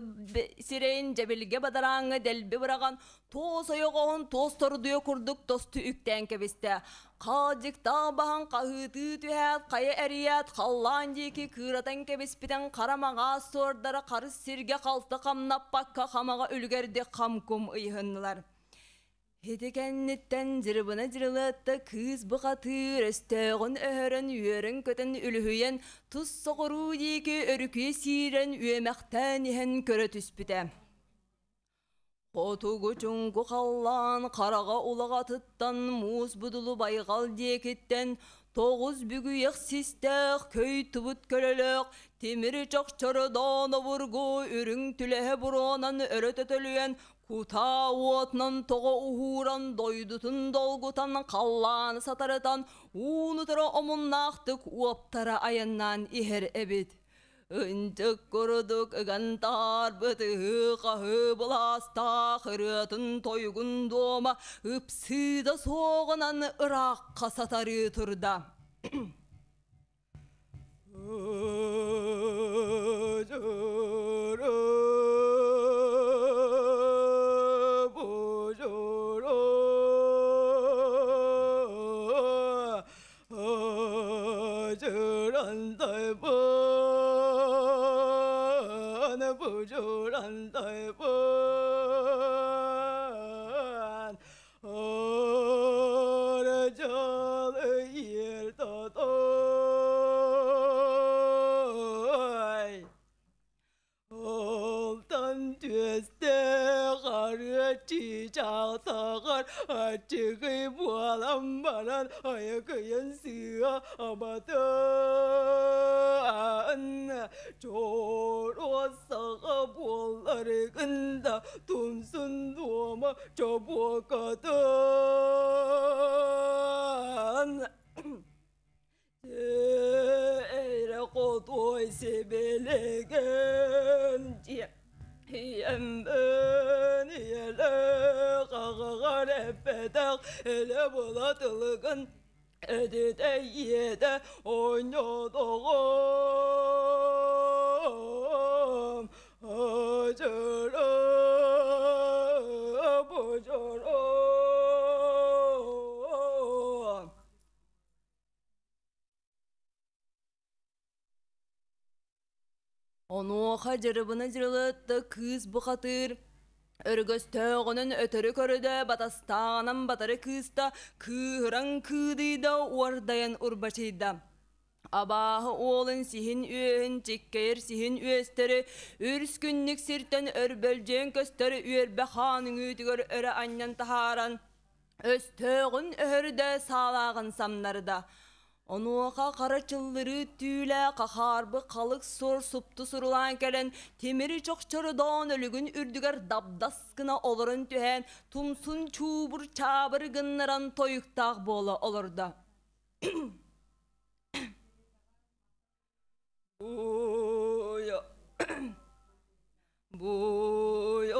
сирейін жабелге бадараңы дәлбе бұраған тоз ойоғын тоз тордуя күрдік тосты үктен кебісті. Қалжик табахан қағыты түйәт, қайы әрият, қаллан дейкі кыратан кебіспітен қарамаға сордары қарыс серге қалты қамнап баққа қамаға үлгерді. Хетекеннеттен жырбына жырылытты кыз бұқатыр өстөғын өрін үйерін көтін үлхүйен тұс соғыру дейкі өркі сирен үйемәқтен ехін көрі түспіті. Қотугу чуңку қаллан қараға улаға тұттан муз бұдылы байғал декеттен тоғыз бүгі еқсістіқ көй тұбыт көлілік темір чақ чарыдан авыргу үрің өрөтөтөлүен Кута отнан тоғы ухуран дойдутун долгутан қалланы сатарытан унутара омуннақтык уаптара аяннан ихер эбит. Үнтік көрдік үгантар бітігі қағы бұласта қырытын тойгун дома үпсіда соғынан ыраққа сатары тұрда. 지자다갈 아직의 보람만한 하얗게 연스가 아마던 조로서가 볼라를 근다 돈순 도마 저보거든 에라고 도이세 벨레겐지 Yemden yele kağar bedek ele bulatılgın edide yede oynadıgım acırım. Онуоха жырыбына жырылытты кыз бұқатыр. Өргөстөғөнүн өтөрү көрүдө батастаанан батары кыста кыыран кыдыйда уардаян урбачыйда. Абаһы олын сихин үөһін чеккейер сихин үөстері үрс күннік сиртен өрбөлжен көстері үөрбе ханың үтігөр өрі аннан тахаран. Өстөғын өһөрдө салағын самнарда. Онуаға қара чыллыры түйілі қақарбы қалық сор сұпты сұрылан кәлін темірі чоқчырыдан өлігін үрдігер дабдаскына олырын түхен тумсун чубыр чабыр гыннаран тойықтақ болы олырда. Буя Буян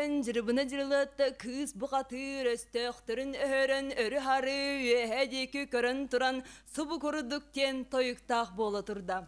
Этикенниттен жырбына жырлатта кыз бұқатыр өстөқтірін өрін өрі хары әдекі көрін тұран сұбы көрдіктен тойықтақ болы тұрда.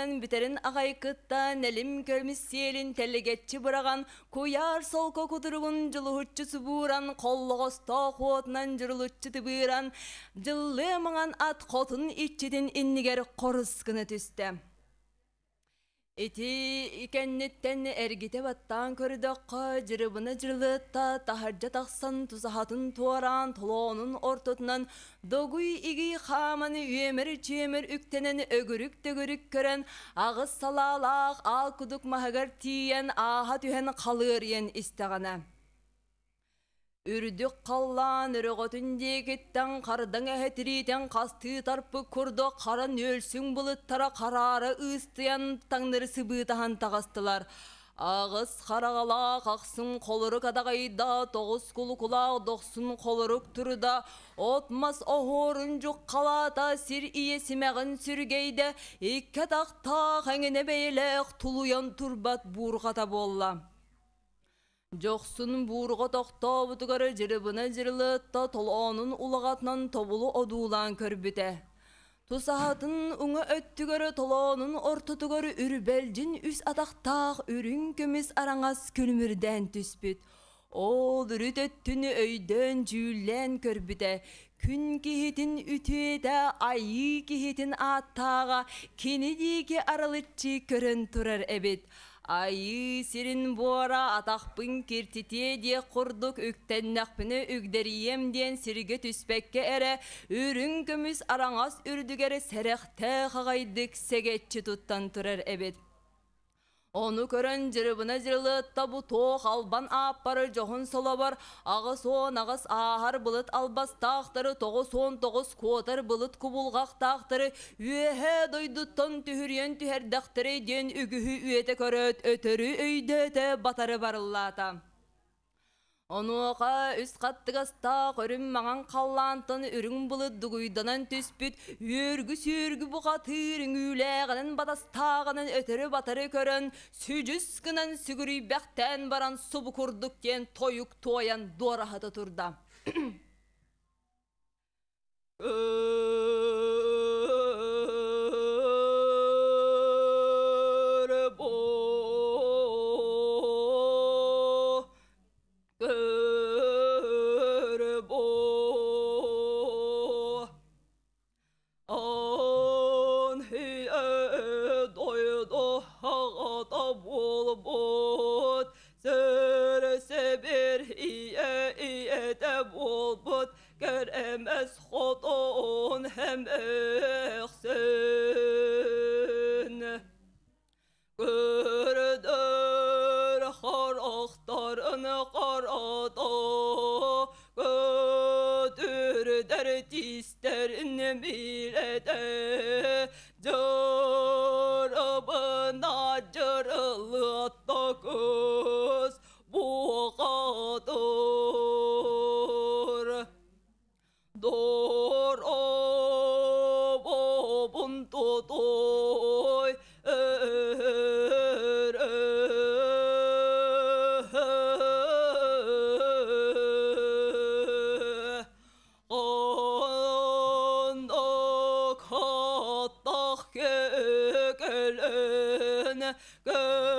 Тыынын битерин агай кытта нелим көрміс селин телегетчи бұраған куяр солко кутуругун жылухуччу субуран коллогосто хуотунан жырылуччу тыбыран жылы маңан ат хотун иччитин иннигер корускыны түсті. Ити икенниттен эргите баттан көрдөккө жырыбыны жырлытта тахаржа тахсан тузахатын туаран толоонун ортотунан догуй иги хаманы үемер чүемер үктенен өгүрүк төгүрүк көрөн агыс салаалаах ал кудук махагар тиен аха түһен калыр иен истагана Үрдік қаллан үріғотіндегіттен қардың әхетіритен қасты тарпы күрді қаран өлсің бұлыттара қарары ұстыян таңныр сыбытахан тағастылар. Ағыз қарағалақ ақсын қолырық адағайда, тоғыз құлы құлақ доқсын қолырық тұрда, отмас оғырын жүк қалата сир иесімәғін сүргейді, икке тақта қәңіне бейлек тұлуян турбат бұрғата болла. Жоқсын буырға тоқтабытығары жырыбына жырылытта толоонун улагатынан тобулу одуулан көрбүте. Тусахатын уңа өттүгөрі толоонун ортотугөрі үрбелжин үс атақтақ үрін көміс араңас күлмүрден түспүт. Ол үрүтөттүн өйдөн жүлен көрбүтэ. Күн кихитин үтүэтэ айы кенедиги аралычы көрөн турар эбит. Айы сирин буара атақпын киртите де құрдық үктеннақпыны үгдерием ден сирге түспекке әрі үрін көміс араңас үрдігері сәріқті қағайдық сегетчі туттан тұрар әбет. Оны көрін жырыбына жырылытта бұ тоқ албан аппары жоғын солабар, ағы сон ағыс ағар бұлыт албас тақтыры, тоғы сон тоғыз котыр бұлыт күбулғақ тақтыры, үйе дойдуттан түхірен түхердақтыры ден үгіхі үйеті көрөт, өтірі өйдеті батары барыллата. Онуға үс қаттығаста көрім маған қаллантын үрің бұлы дүгүйданан түспіт, үргі сүйіргі бұға тырың үләғанын батастағанын өтірі батыры көрін, сүжіс кінін сүгірі бәқтен баран сұбы күрдік кен тойық тоян дорахаты тұрда. <coughs> <laughs> hem go.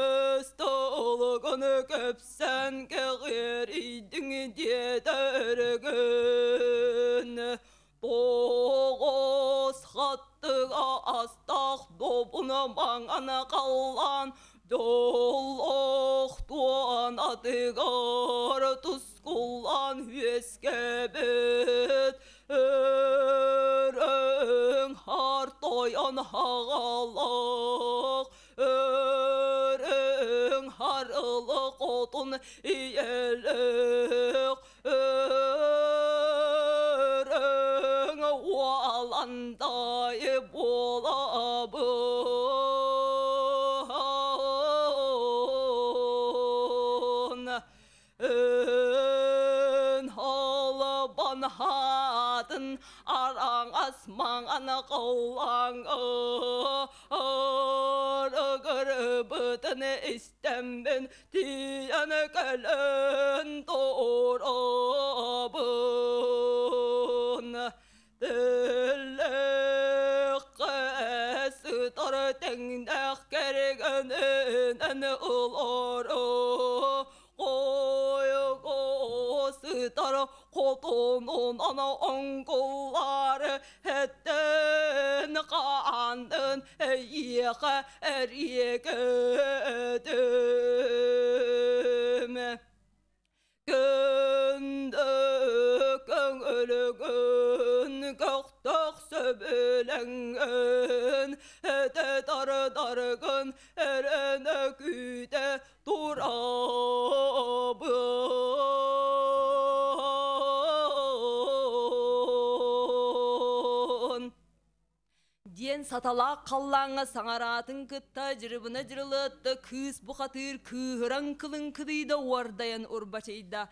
Ден сатала қаллаңа саңаратын кытта жырыбына жырылытты кыз бұқатыр кыһыран кылын кыдыйда уардаян урбачайда.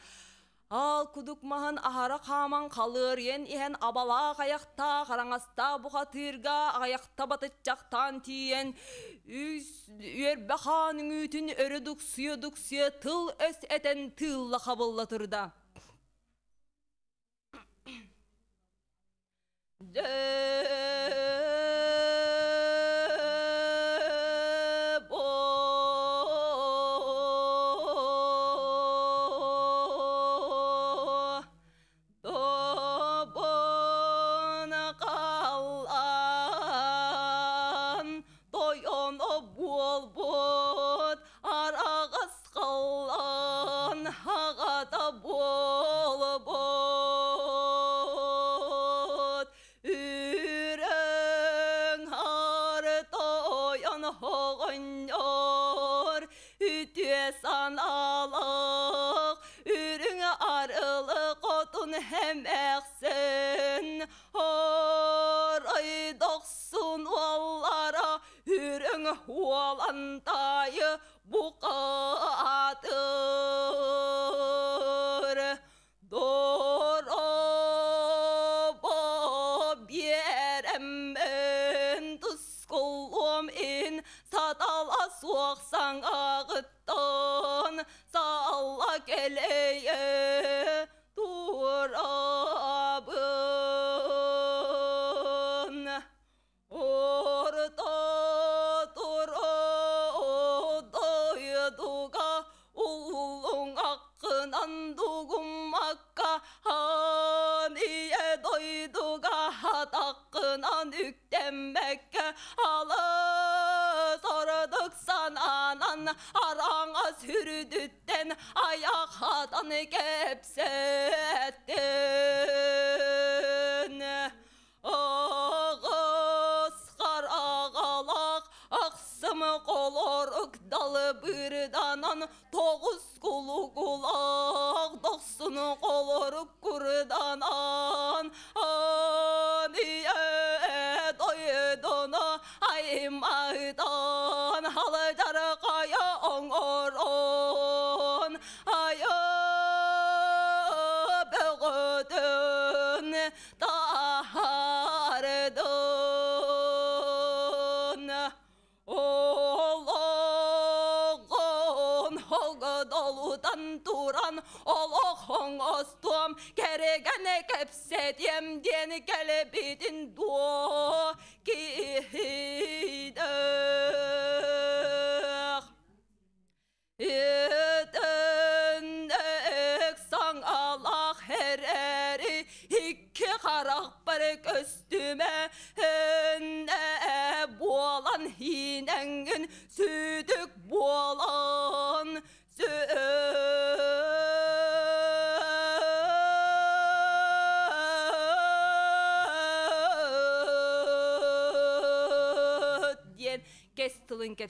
Ал кудук махан ахара қаман қалыр ен ихен абала аяқта қараңаста бұқатырға аяқта батычақтан тиен үс үйер бақаның үтін өрідік сүйедік сүйе тыл өс әтен тылла қабылла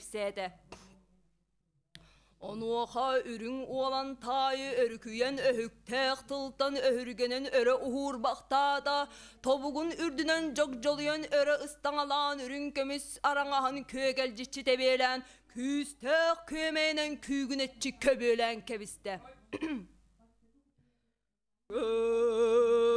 кестілін кепседі Онуаха үрің олан тайы өркүйен өһүктәк тылтан өһүргенен өрө уһурбактаада тобугун үрдүнөн жок жолуен өрө ыстаңалаан үрүң көмүс араңахан көөгелжичи тебелен күүстәк көмейнен күүгүнетчи көбөлән кебисте <clears throat>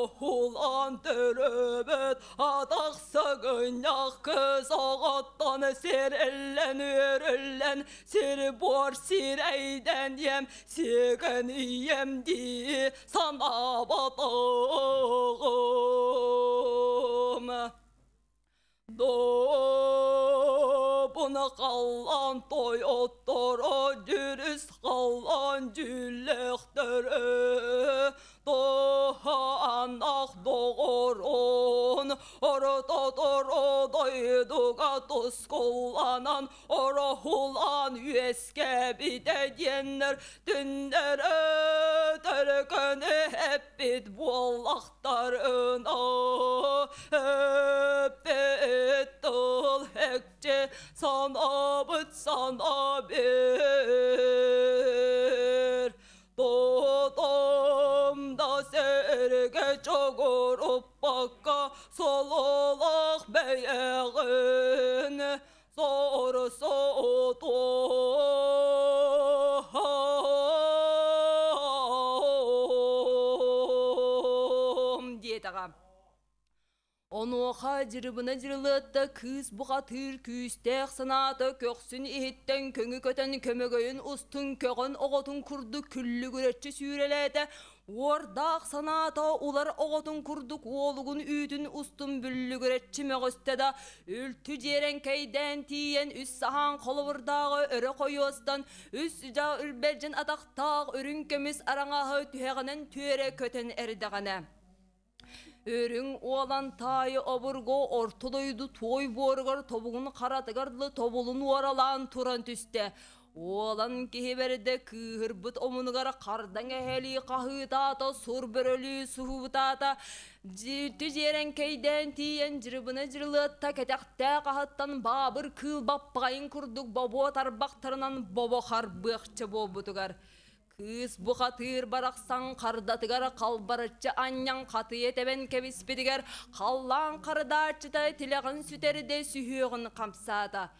Орохулан төрөбөт Адақ сагынyak кыз ағаттан Сереллен өреллен Сер бор сирейден ем Сеген ием ona qallan toy otdor o dürüs qallan cülləkdər doha anaq doğurun orototor odoyduqa tuskollanan orohulan yüeskə bir də diyenlər dündər törkönü hep bitbullahtarına ah, hep bittul hekçe sana bit sana bir. Dudumda serge çoğurup bakka solulak beyeğin Sor soğutur Онуоха жырыбына жырылытта кыз бұғатыр күйістеқ санаты көксін ихиттен көңі көтен көмөгөйін устун көгін оғотун күрді күллі күретчі сүйрелеті Ордақ саната улар оғотун күрдік олығын үйтін устун бүллі күретчі мөғістеді. Үлті жерен кейден тиен үс сахан қолыбырдағы өрі қойостан үс жа атақтақ үрін түйеғінен көтен әрдіғаны. Өрің олан тайы обырго ортодойду той боргар тобугун каратыгарлы тобулун оралан туран түсте. Олан кехеберде кыһырбыт омунугара кардан эхели кахытата сур бөрөлү суһубутата жирти жерен кейден тиен жырбына жырлытта кетекте кахыттан бабыр кыл баппайын курдук бобо тарбактарынан бобо харбыхчы болбутугар. Кыз бұқатыр барақсан қардатыгар қалбарычы аннян қаты етебен кебіспедігер қаллан қардачыта тілеғін сүтерде сүйеғін қамсада.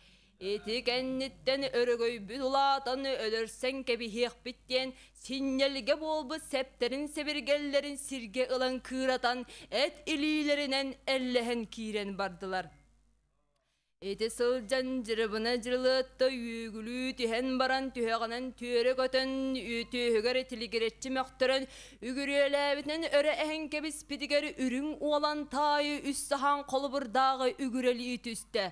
Эти кәннеттен өрөгөй бүдулатын өлөрсен кеби хеқпиттен синнелге болбы септерін себергеллерін сирге ылан кыратан эт илилеринен әлләһен кирен бардылар. Эти сылжан жырыбына жырылытты үйгілі түйен баран түйеғанан түйері көтін түйегер тілігеретчі мәқтірін үгіреләбітінен өрі әхін кебіс підігер үрің олан тайы үссіхан қолы бұрдағы үгірелі үтісті.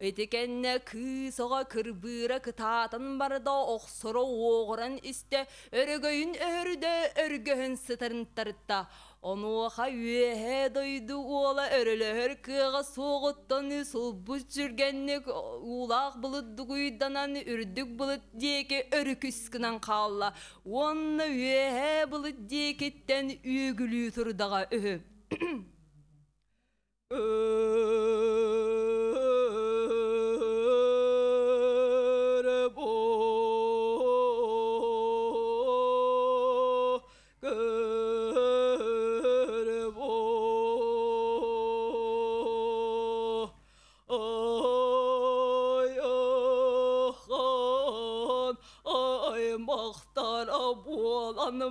Этекенне кысоға кырбыра кытатын барда оқсыры оғыран істе өрігөйін өрді өргөһін сытарынтарытта. Онуаха үйе дойду ола өрөлөр кыға соғыттан сылбус жүргенник улақ бұлыдды күйданан үрдік бұлыт деке өрікіскінан қалла. Онны үйе бұлыт декеттен үйгілі тұрдаға.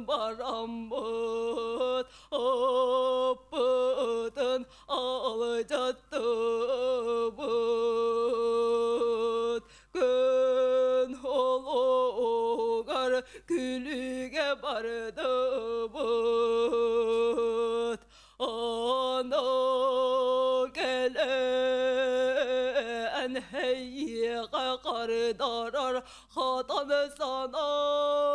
barambut Hapıtın alacattı but. Gün oluğar gülüge bardı but. Ana gelen heyye qaqar darar Hatan sana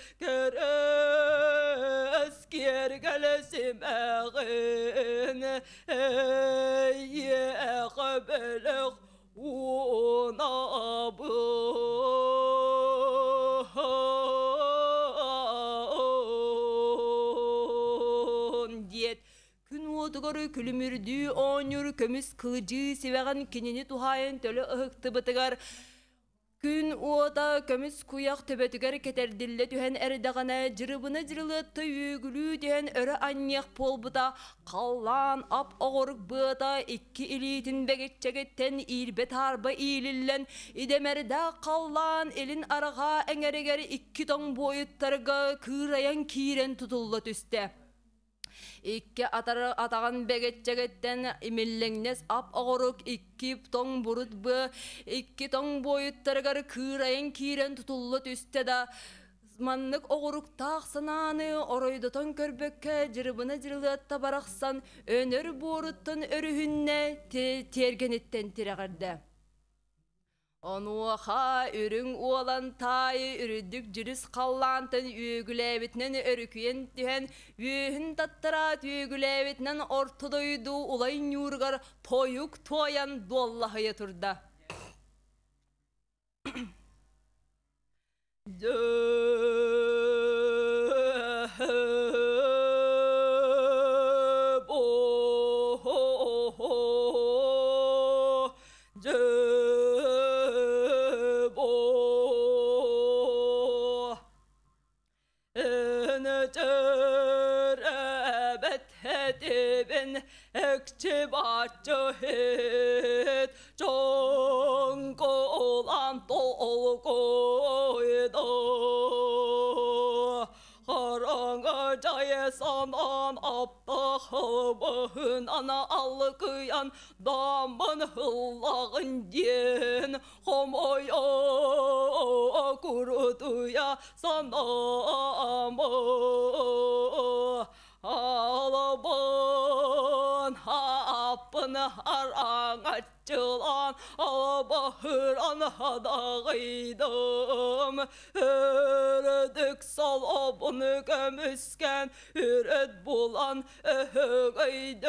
күлүмүрдүү оонюр көмүс кылыжы сибаган кинини тухайын төлө бытыгар Күн уота көміс куяк төбөтүгер кетердилле түһен эрдагана жырыбына жырылытты үйгүлүү түһен өрө аньяк полбута қаллан ап оғырык быта икки илитин бегетчегеттен ирбе тарба иилиллен идемерда қаллан элин арага эңерегер икки тоң бойуттарга кыыраян киирен тутулла түсте Икки атары атаған бегетчегеттен имиллеңнес ап оғырык икки тоң бурут бы, икки тоң бойыттаргар кырайын кирен тутуллы түсте да, маннык оғырык тақсынаны оройдотон көрбөкке жырыбына жырылыатта барақсан өнөр буруттун өрүхүнне тергенеттен тирегерде. Онуаха үрің уолан тайы үрүдүк жүріс қаллантын үйгіләбітінен өрікүйен түхен үйін таттыра үйгіләбітінен ортодойду улай нюргар тойук тоян дуаллахыя турда. <coughs> 액체받죠 햇 정골 안도 오고에도 Harangar cayesan an apta havahın ana algıyan damın hıllağın yen homoy o kurutuya sanamı Alabon haapını har ağaççılan Alabahır anadağıydım Ürüdük sol obunu gömüsken Ürüd bulan öhüğüydüm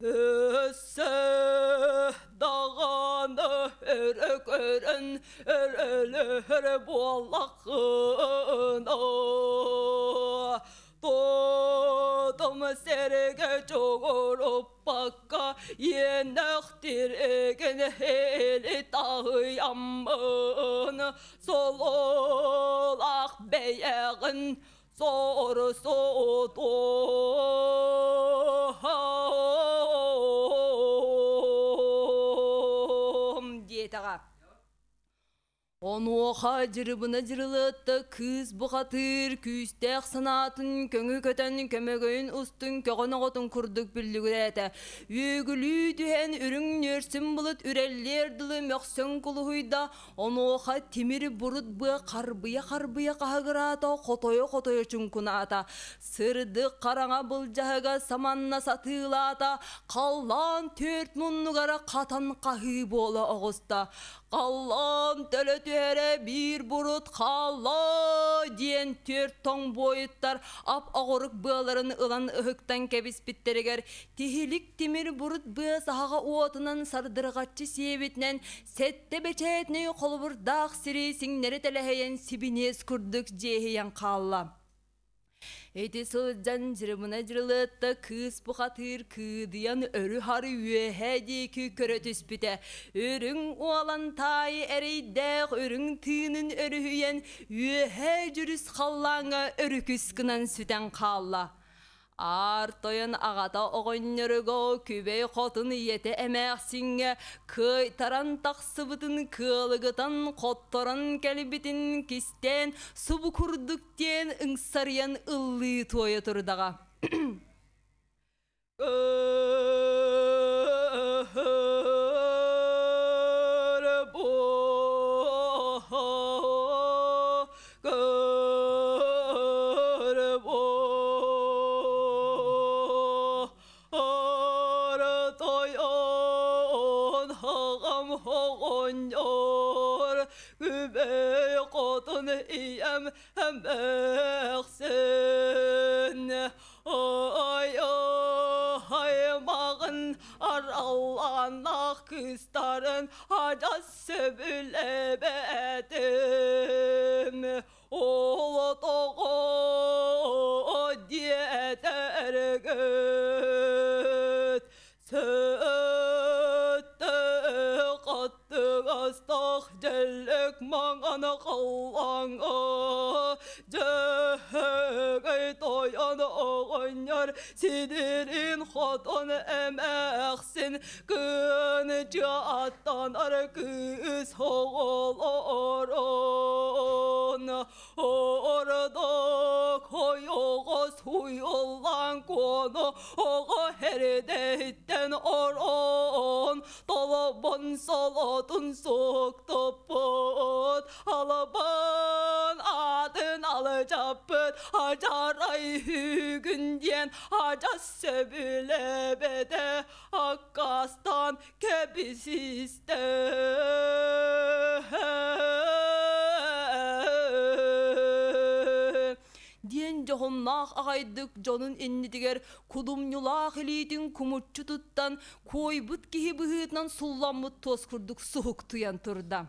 Össe dağana örök ören örölü öre buallakına Doğdum serge çoğulup bakka yenektir egen heli dağıyamın Sol olak beyeğin soru soğudu. Онуға жырыбына жырылытты кыз бұғатыр күйістәқ санатын көңі көтен көмөгөйін ұстын көғын оғытын күрдік білігір әті. Өгілі түхен үрің нөрсін бұлыт үреллер дылы мөксөн күліғыйда онуға темір бұрыт бұя қарбыя қарбыя қағырата қотойо қотойо чүнкуната. Сырды қараңа бұл жағыға саманна сатылата қаллан төрт мұннығара қатан қағы болы оғыста. Қаллан төлі төре бір бұрыт қала ден төрт тоң бойыттар. Ап ағырық бұларын ылан ұхықтан кәбіс біттерігер. Тихилік темір бұрыт бұ сағаға уатынан сардырғатчы себетінен сәтті бәчәтіне қолбырдақ сіресіңнері тәләхейен сибинес күрдік жейхейен қалла. Эти сылжан жырымына жырылытта кыз бұқатыр кыдыян өрі хары үйәді көрі түспіті. Өрің уалан тай әрейдәқ өрің тыынын өрі үйен үйә жүріс қаллаңа өрі күскінан сүтен қалла. Ар тойын ағата оғыннырыго күбей қотын ете әмәқсінге кый таран тақсыбытын кылыгытан қотторан кәлбітін кистен субу күрдіктен ыңсариян ыллы тойы тұрдаға. <coughs> mersin Oy oy mağın aralan ah kızların Hadas sevüle bedim Ola doğu diye dergüt Söğüt ах дэлэг ман ана қалан а дөхөгэй той ана оғынер сидерин хот ана әмәқсін күн жаттан ары күз хоғыл орын ордок хойоғы суйылан коны оғы хердейттен орын талабан салатын соқты topot Alabın adın alacabın Hacar ayı günden Hacar sevile bede. Hakkastan kebisiste диен жоғыннақ ағайдық жонын эннитигер кудумнюлақ илитин кумутчу туттан койбут кихи быһыытынан тос курдук суһук туян турда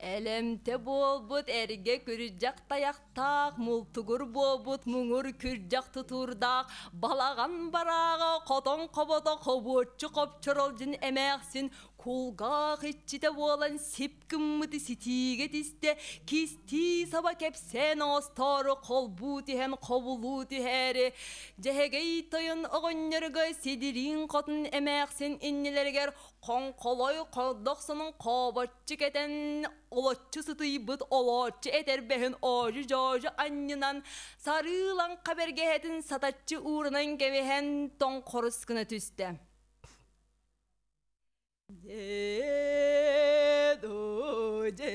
Әлемте болбут әрге күржақ таяқтақ, мултугур болбут мұңыр күржақ тұтурдақ, балаған бараға қотон қобода қобуатчы қопчырыл жын әмәқсін, Кулга хитчите болан сепкімміті ситиге тисте, кисти саба кепсен остору қолбу тихен қобулу тихәрі. Жехегей тойын оғыннергі сидирин қотын әмәқсен иннелергер қон қолой қодықсының қобатчы кетен олатчы сыты бұд олатчы этер бәхін ожы жожы аннынан сарылан қабергехетін сататчы урынан кевехен тон қорыскына түсті. 제도 제도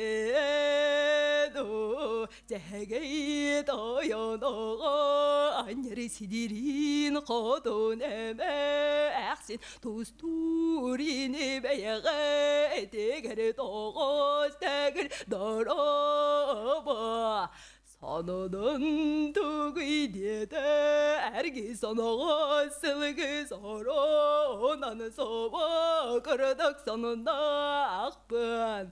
제게도요 너가 안열이 시디린 거도네메 악신 도스토리니 배야가 대게를 도고 스택을 너로 봐. анадан деді әрге санаға сілгі саран аны соба қырдақ санында ақпын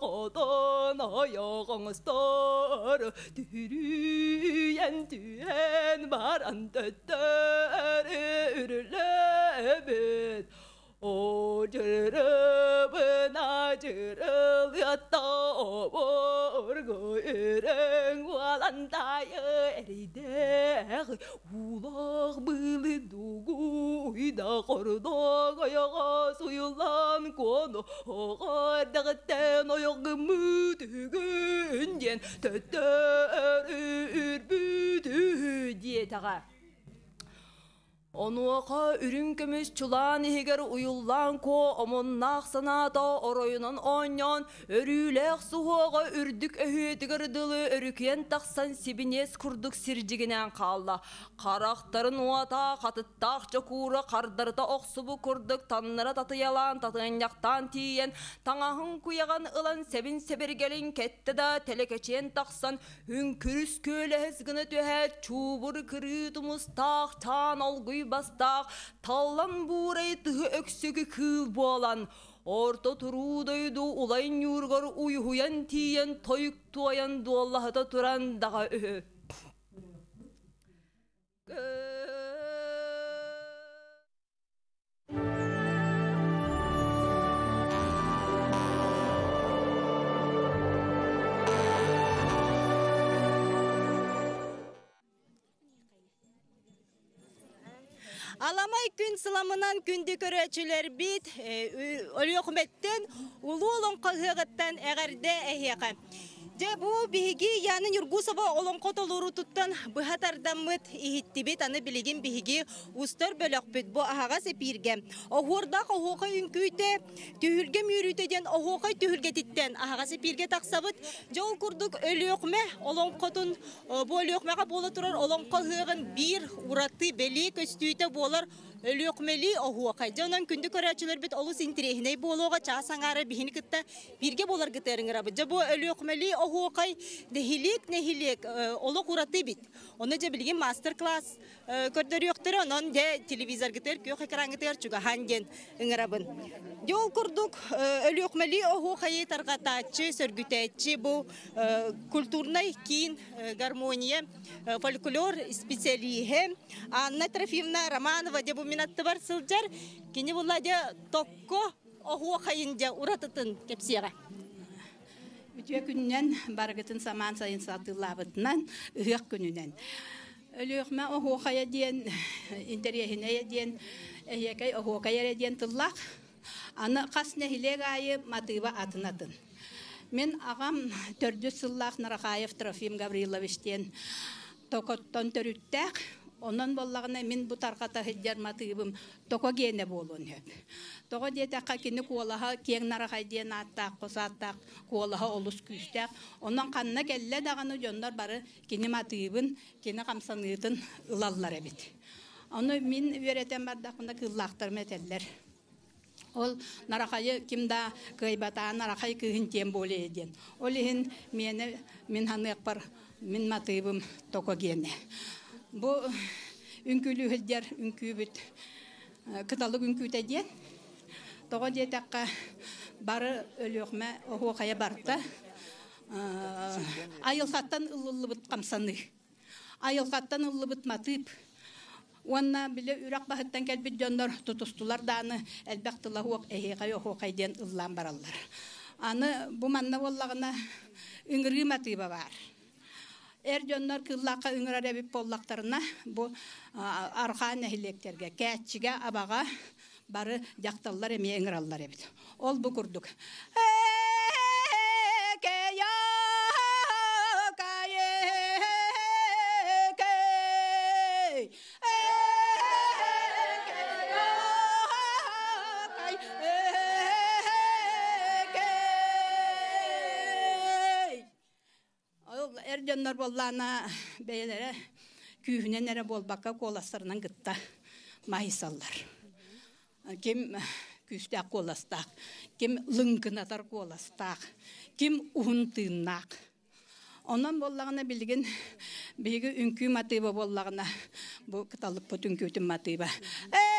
kodan ayağınızdır Dürüyen düğen var an dötter ürlebet Ojırıbına cırıl yatta oborgu ürün valantayı erideği Ulaq bılı dugu uyda Онуақа үрін чулан егер уюллан ко омоннақ саната оройынан оньон өрүлек суhoға үрдік өһетігір дылы өрікен тақсан сибинес күрдік сиржігінен қалла. Қарақтарын уата қатыттақ жокура қардарыта оқсубу күрдік таннара татыялан татыяқтан тиен таңахын куяған ылан себін себергелін кетті да телекечен тақсан үн күріс көлі гыны төһә чубыр олгуй бастақ таллан бурай тыһы өксүгү кыл болан. Орто туруудойду улайн юргор уйхуян тиен тойук туаян дуоллахата туран дага өһө Аламай күн сыламынан күнді көрәчілер бит, өліқметтен улу олон қылғыттан әғәрді әйеқі. Же бу биһиги яны юргусова олонко толуру туттан быхатардаммыт иһиттибит аны билигин биһиги устар бөлөкпүт бу ахага сепирге. Охурда охока үнкүйте түһүлге мүйрүтеден охока түһүлге титтен ахага сепирге таксабыт. Жол курдук өлөкме олонкотун бу өлөкмега боло турар олонко хыгын бир ураты бели көстүйте болар өлөкмели охуакай жонон күндү көрөчүлөр бит олус интерехиней болуга чаасаңары бихини кытта бирге болар гытериңера бит жабу өлөкмели охуакай нехилик нехилик оло кураты бит. Оны же билген мастер класс көрдөрүөктөр онон же телевизор гытер күйөк экран гытер чуга ханген ыңырабын жол курдук өлөкмели охуакай таргатаачы сөргүтәчи бу культурный кийин гармония фольклор специалиhe Анна Трофимовна Романова де бу минатты бар сылжар кини булладе токко охуа хайынжа уратытын кепсига Үтүө күннен баргытын саман сайын сатылабытынан ыһык күнүнен. Өлөкмә охуахая диен интерьехине диен эһекей охуахая диен тыллак. Аны кас нехилег айы матыба атынатын. Мен ағам төрдү сыллах Нарахаев Трофим Гавриловичтен токоттон төрүттәк Онон боллагына мин бу тарката хиджар матыыбым токо гене болун хеп. Токо диетакка кини куолаха кең нарахай диен аттак, косаттак, куолаха олус күстак. Онон канна келле даганы жоннор бары кини матыыбын, кини камсаныытын ылаллар эбит. Оны мин үеретен бардакында кыллактар метеллер. Ол нарахайы кимда кыйбата нарахай кыһын тем боле ден. Ол иһин мені мин ханык бар мин матыыбым токо гене. Бу үнкүлүү хилдер үнкүүбүт кыталык үнкүүтэ ден. Тога диетакка бары өлөкмө оху кая барта. Айылхаттан ыллыбыт камсаны. Айылхаттан ыллыбыт матып. Уанна биле үрак бахыттан келбит жоннор тутустулар дааны элбектыла хуок эхига йоху кайден ыллан бараллар. Аны бу манна боллагына үңрү матыба бар. Эр жоннор кыллакка үңрөр эбип боллактарына бу архан эхилектерге кәччиге абага бары жакталлар эме эңраллар эбит. Ол бу курдук. Жоннор боллана бейлере күйүнен эре болбакка коластарынан гытта майсаллар. Ким күстәк коластак, ким лыңкынатар коластак, ким ухунтыыннак. Онан боллагына билген биги үнкү матыба боллагына бу кыталык бут үнкүтүн матыба. битер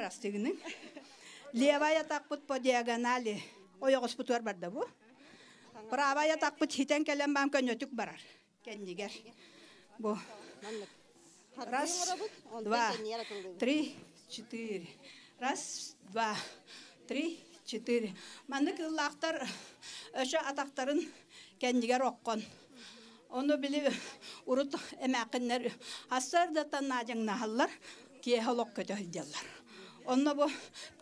брастыгының. Левая такпыт по диагонали. Ойогос бутуар барда бу. Правая такпыт хитен келем бам көнөтүк барар. Кеннигер. Бу. Раз, два, три, четыре. Раз, два, три, четыре. Манны кыллақтар өші атақтарын кәндігер оққан. Оны білі урут әмәкінлер астар да таннажың нахаллар киехал оққыды Хылдялар. Оны бұ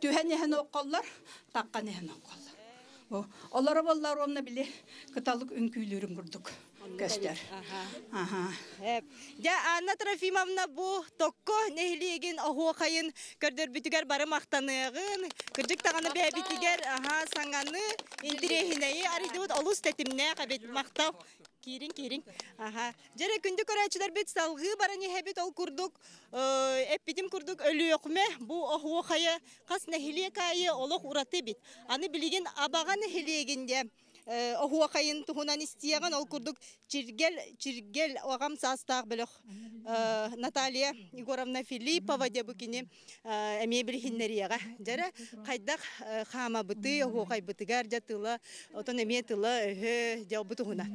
түхен ехен оққалар, таққан ехен оққалар. О, олары боллар онна биле кыталык үнкүйлөрүн курдук. Көстөр. Аха. Ja Анна Трофимовна бу tokko нехилиген ахуакайын көрдөр бүтүгер бары мактаныгын кырдык таганы бәбитигер аха саңаны интерехинеи аридут олус тетимне кабет мактау кирин кирин. Аха. Жере күндү көрөчүлөр бит салгы барани хебит ол курдук эппитим курдук өлүөкме бу ахуакайы кас нехилиекайы олох ураты бит. Аны билеген абага нехилиегинде охуакайын тухунан истияган ол курдук чиргел чиргел огам састаак белек Наталья Егоровна Филиппова деп букини эме билхиннерияга жара кайдак хама быты охуакай бытыгар жатыла отон эме тыла өһө жау бутугуна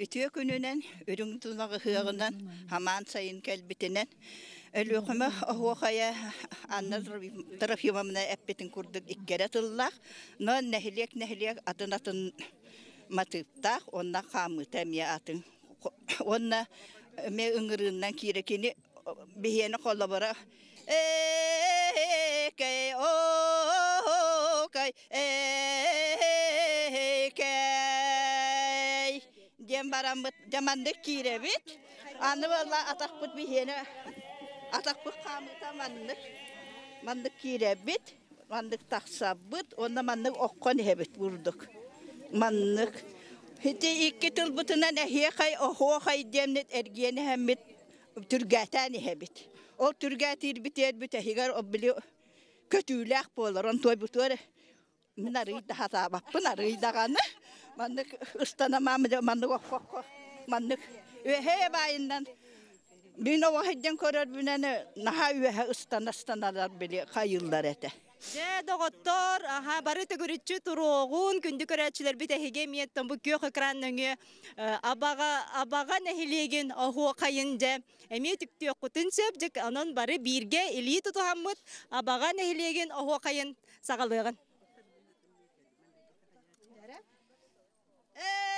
Үтüе күнүнен үрүң тунагы хыагынан хаман сайын кэлбитинен Өлөкөмө охуахая Анна Трофимовна эппетин курдук иккере тыллах, но нехилек нехилек атын атын матыптах, онна хамы тәмия атын. Онна ме ыңырынан кирекени бихені коллабара Экей, окай, экей. Дем барамыт, жамандык киребит. Аны валла атақпыт бихені атақпыт қамыта мандык. Мандык киребит, мандык тақсабыт, онда мандык оққан хебит бурдук. Мандык. Хити икки тыл бутынан әхие қай охо қай демнет әргені хәммет түргәтәни хәбит. Ол түргәтир битер бит әхигар оббили көтүләк болар. Он той бутөр. Мен арыйда хата баппын арыйдаганы. Мандык ыстана мамыда мандык оққоқ. Мандык өһе байындан Бин ова хедден көрөр бүнәне наха үһә ыстана станалар биле кайылдар әтә. Же доғоттор, аха, бары төгүрүчү туруғун күнді көрәчілер бит әхеге миеттен бу күйөх экран нөңі абаға, абаға нәхилеген аху қайын же. Әме түктіе құтын сөп, жек анон бары бирге илии тутуғаммыт абаға нәхилеген аху қайын сағалығын. кырдыктеме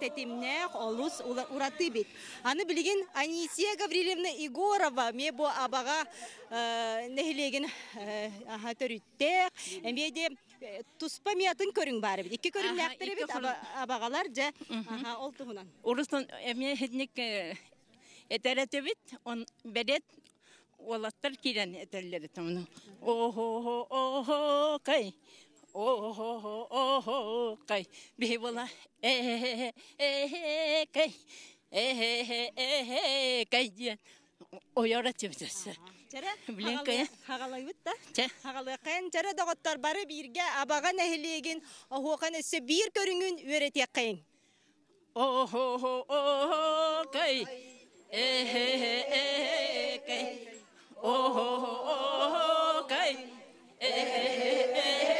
тетимнех олус ураты бит. Аны билген Анисия Гаврилевна Егорова ме бу абага нехилеген аха төрүттек. Эме де туспа миятын көрүң бары бит. Икки көрүң нактыры бит абагалар же аха ол тугунан. Урустан эме хедник этерете бит, он берет олаттар кирен этерлери тамны. Охо. Охо охо кай. Бе бола э э кай. Э э кай диен. Ояра тибдесе. Жара Билен кай. хагалай бит та. Хагалай кайын жара доготтар бары бирге абага нехилеген охоқан эсе бир көрүңүн үйрөтек кайын. Охо охо кай. Э э кай. Охо кай. Э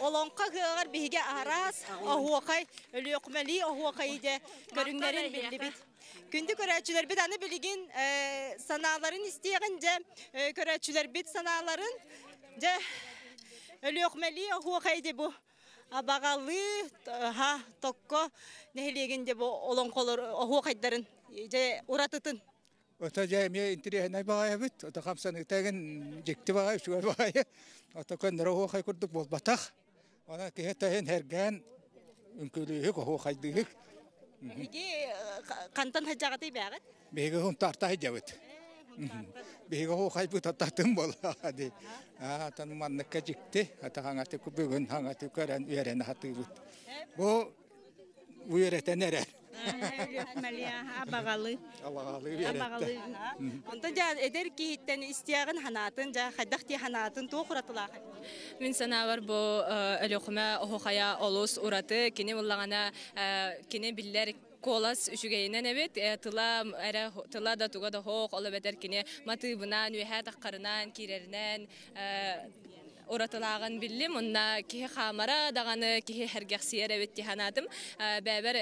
олонка гыгар биге арас ахуакай өлөкмәли ахуакай де көрүңнәрен билли бит күндү көрәчүләр бит аны билигин санааларын истеген же көрәчүләр бит санааларын же өлөкмәли ахуакай де бу. Абагалы ха tokko нехилеген де бу олонколор ахуакайдарын же уратытын. Ота жайме интерехнай багая бит. Ота хамсаны тагын жекти багая, шугар багая. Ота көн нро хай курдук болбатах. Она кеhe тахен херген үнкөлүһү ко хайдыгык. биге кантан хаҗагаты бягат Беге хун тарта жабыт. Беге хо хай бут татым бол. Ади. А тан манныкка жекти. Ата хангаты ку бүгүн хангаты көрөн үйрен хаты бут. Бу үйрөтен абагалы Абагалы абагалы онтон жа эдер кииттен истиягын ханатын жа хайдах ти ханатын туу куратылаа Мин санаабар бу өлөкмө охохая олус ураты кини буллагана кини биллер колас үчүгейинен эбит тыла эре тыла да туга да хок оло бетер кини матыбынан үһэ таккарынан киреринен уратылаган биллим онна кихи хамара даганы кихи хергексиер эбит тиханатым бәбер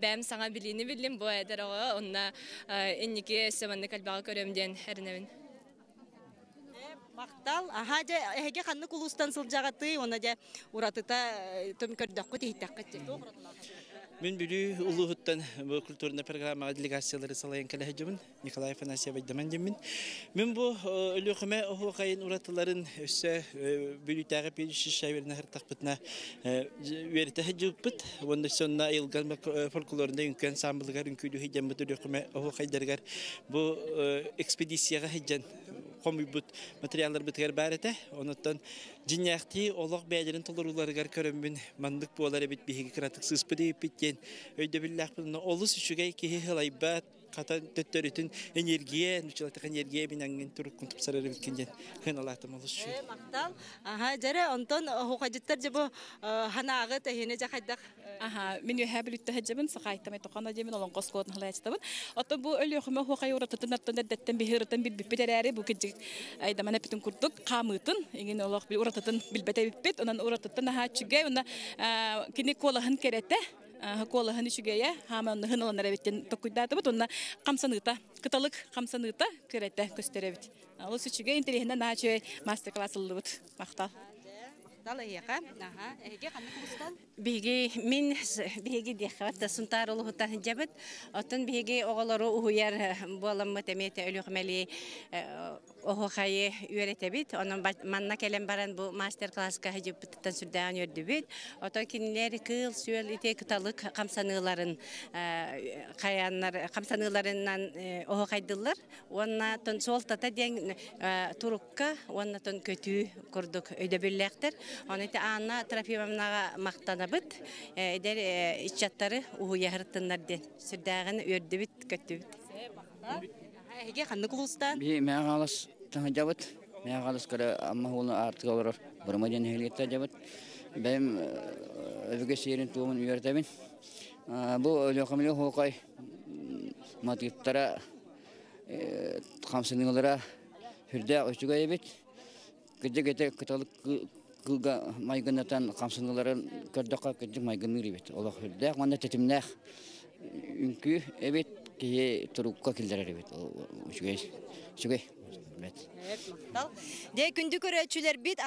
бәм саңа билини биллим бу эдер ого онна инники семанны калбага көрөмден эринебин мактал аха же эге ханны кулустан сылжагаты оны же уратыта том көрдөккө тииттакка Мен бүлі бу культурный программа делегациялары салайын кәләһәҗүбен Николай Афанасьев айдаман демин. Мен бу өлөкмә оху кайын уратыларын өссә бүлүтәгә пилиши шәверне һәр тахпытна верите һәҗүбит. Онда сонна илган фольклорында үнкән самбылгар үнкүлү һәҗәм бу өлөкмә оху кайдыргар бу экспедицияга һәҗән комуйбут материаллар битгәр бәрәтә. Онуттан Жиняхти олох бәйлерин толоруларыгар көрөмбүн мандык буолар бит биһиги кратык сыспыды питкен өйдө биллахпын олус үчүгэй киһи хылайбат ката төттөрүтүн энергия нучулатык энергия бинанген турук кунтуп сарары үчү мактал. Аха жаре онтон хукажыттар тахине хайдак Аха, мен токана олон бу бихиртан бит бу. Айда менә битен курдук камытын, олох бил урататын билбәтә бит, онан урататын онда кини колаһын хыналан рәбиттен токуйдаты бут, онда камсаныта, кыталык камсаныта керәтә көстәрә бит. Ул сүчүгә интереһенә наче мастер-класс булды бут. Мактал. Дала яка. Аха, эге ханны кулустан. биги мин биги дехватта сунтар улугута жабыт отун биги оголору уяр болам матемете өлүхмели охо хае үйретебит онун манна келен баран бу мастер класска хажыптан сүрдән өрдүбүт ото кинилер кыл сүөл ите кыталык камсаныларын каяннар камсаныларынан охо хайдылар онна тон солтата ден турукка онна тон көтүү курдук өйдөбүллектер оны ана трофимовнага мактана быт эдер ичаттары уһуя хырттыннарден сүрдәгән өрдүбит көттүбит Эге ханны кулустан. Би мәгалас таңа жабыт. Мәгалас кара амма хулны артык алыр. Бурмаден хелгетте жабыт. Бем өвгө серин туумун үйөртөбүн. Бу өлөкөмлө хокай матыттара камсыныңлара хүрдә өчүгө эбит. Гыдэ гыдэ кыталык кылга майгынатан камсыныларын көрдөкка кыдык майгыныр эбит. Олох хүрдә манда тетимнах үнкү эбит кие турукка килдерер эбит. Үчүгө. Үчүгө. Бет. Де күндү көрөчүлөр бит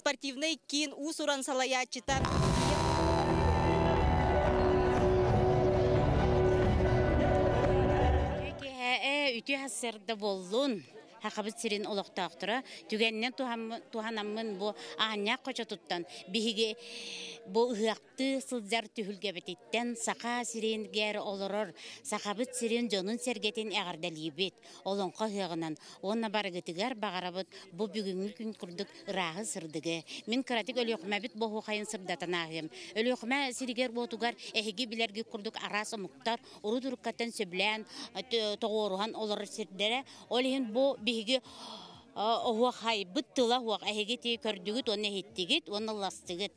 спортивный кин ус уран салаячытар. үтү хассырды боллун хакабыт сирин олоктоактыра түгеннен туханаммын бу ааньяк кочо туттан биһиги бу ыакты сылдьар түһүлгебетиттен сака сирин гер олорор сакабыт сирин жонун сергетин эгардалиибит олонко ыагынан онна барыгытыгар багарабыт бу бүгүнгү күн курдук ыраагы сырдыгы. Мин кыратык өлүөхмэбит боху хайын сырдатанаагым өлүөхмэ сиригер ботугар эһиги билерги курдук арас омуктар уру туруккаттан сөблээн тоҕуорухан олор сирдере олиһин бу биһиги Оһуахай быт тыла хуак эһиги ти көрдүгүт оны хиттигит оны ластыгыт.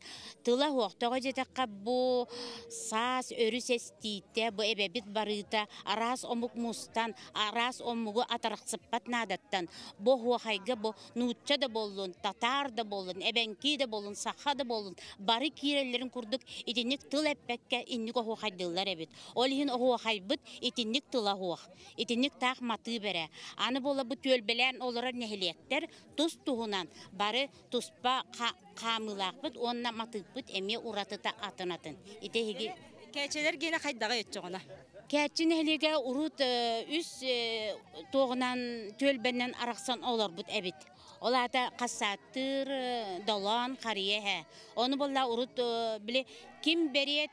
Тыла хуак тога бу саас өрү сестиитте бу эбебит барыта арас омук мустан арас омугу атараксыппат надаттан бу хуахайга бу нуутча да боллун татар да боллун эбенки да боллун саха да боллун бары кирелерин курдук итинник тыл эппекке инник охуахайдылар эбит. Ол охуахайбыт итинник тыла хуах итинник таах маты бере аны бола бу төлбелен олора нехилиеттер тус туһунан бары туспа камылаакпыт онна матыппыт эме уратыта атынатын итеһиги Кәчелер гене хайдага өтчөгөнө. Кәтчин әлеге урут э, үс э, тоғынан төлбеннен арақсан олар бұд әбіт. Олата қасаттыр, э, долан, қарие хә. Оны болла урут біле ким берет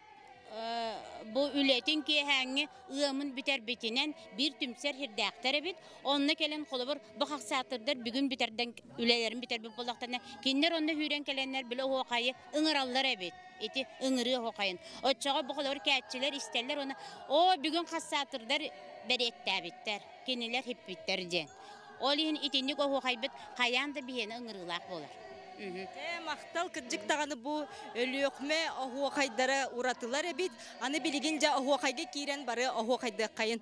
бу үлетин ки хәңе ыымын битер битинен бир түмсер хирдәктәр бит. Онны келен қолыбыр бу хаксатырдар бүгүн битерден үлелерин битер бит. Киндер онда хүрен келеннер биле хокайы ыңыраллар бит. Ити ыңыры хокайын. Оччага бу колор кәтчилер истеллер оны. О бүгүн хаксатырдар береттә биттер. Кинилер хиппиттер ден. Олин итинник хокайбыт каянда бихен ыңырылак болар. Э, мақтал кырдык таганы бу өлөкме охуакайдара уратылар эбит. Аны билигин жа охуакайга кирен бары охуакайды кайын.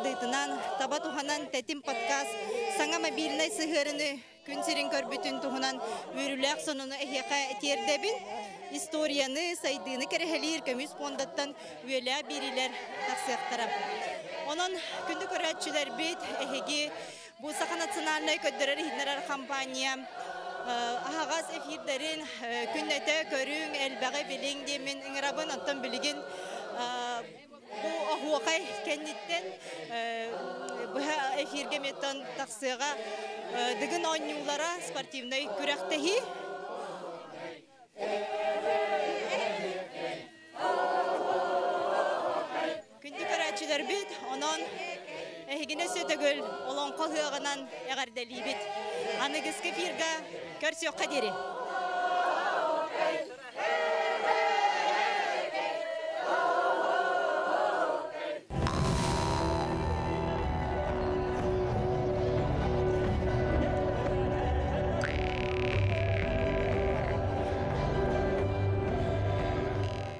Қардыйтынан, таба туханан тәтим подкаст саңа мобильный сыгырыны күн сирин көрбүтүн тухунан үрүләк сонуну эхека тердебин. Историяны сайдыны керехелир көмүс пондаттан үйелә бирилер таксыяктара. Онон күндү көрәтчүләр бит эхеги бу Саха национальный көддөрөр хиднерар компания Ағас эфирдерин күннете көрүң элбәге билиң демин ыңырабын оттон билигин бу охуакай кенниттен бу эфирге меттан таксыга дыгын ойнулара спортивный күрәктеһи күнді көрәчілер бит онон эхигине сөтөгөл олонко хыагынан эгардели бит аныгыскы фирга көрсөкка дери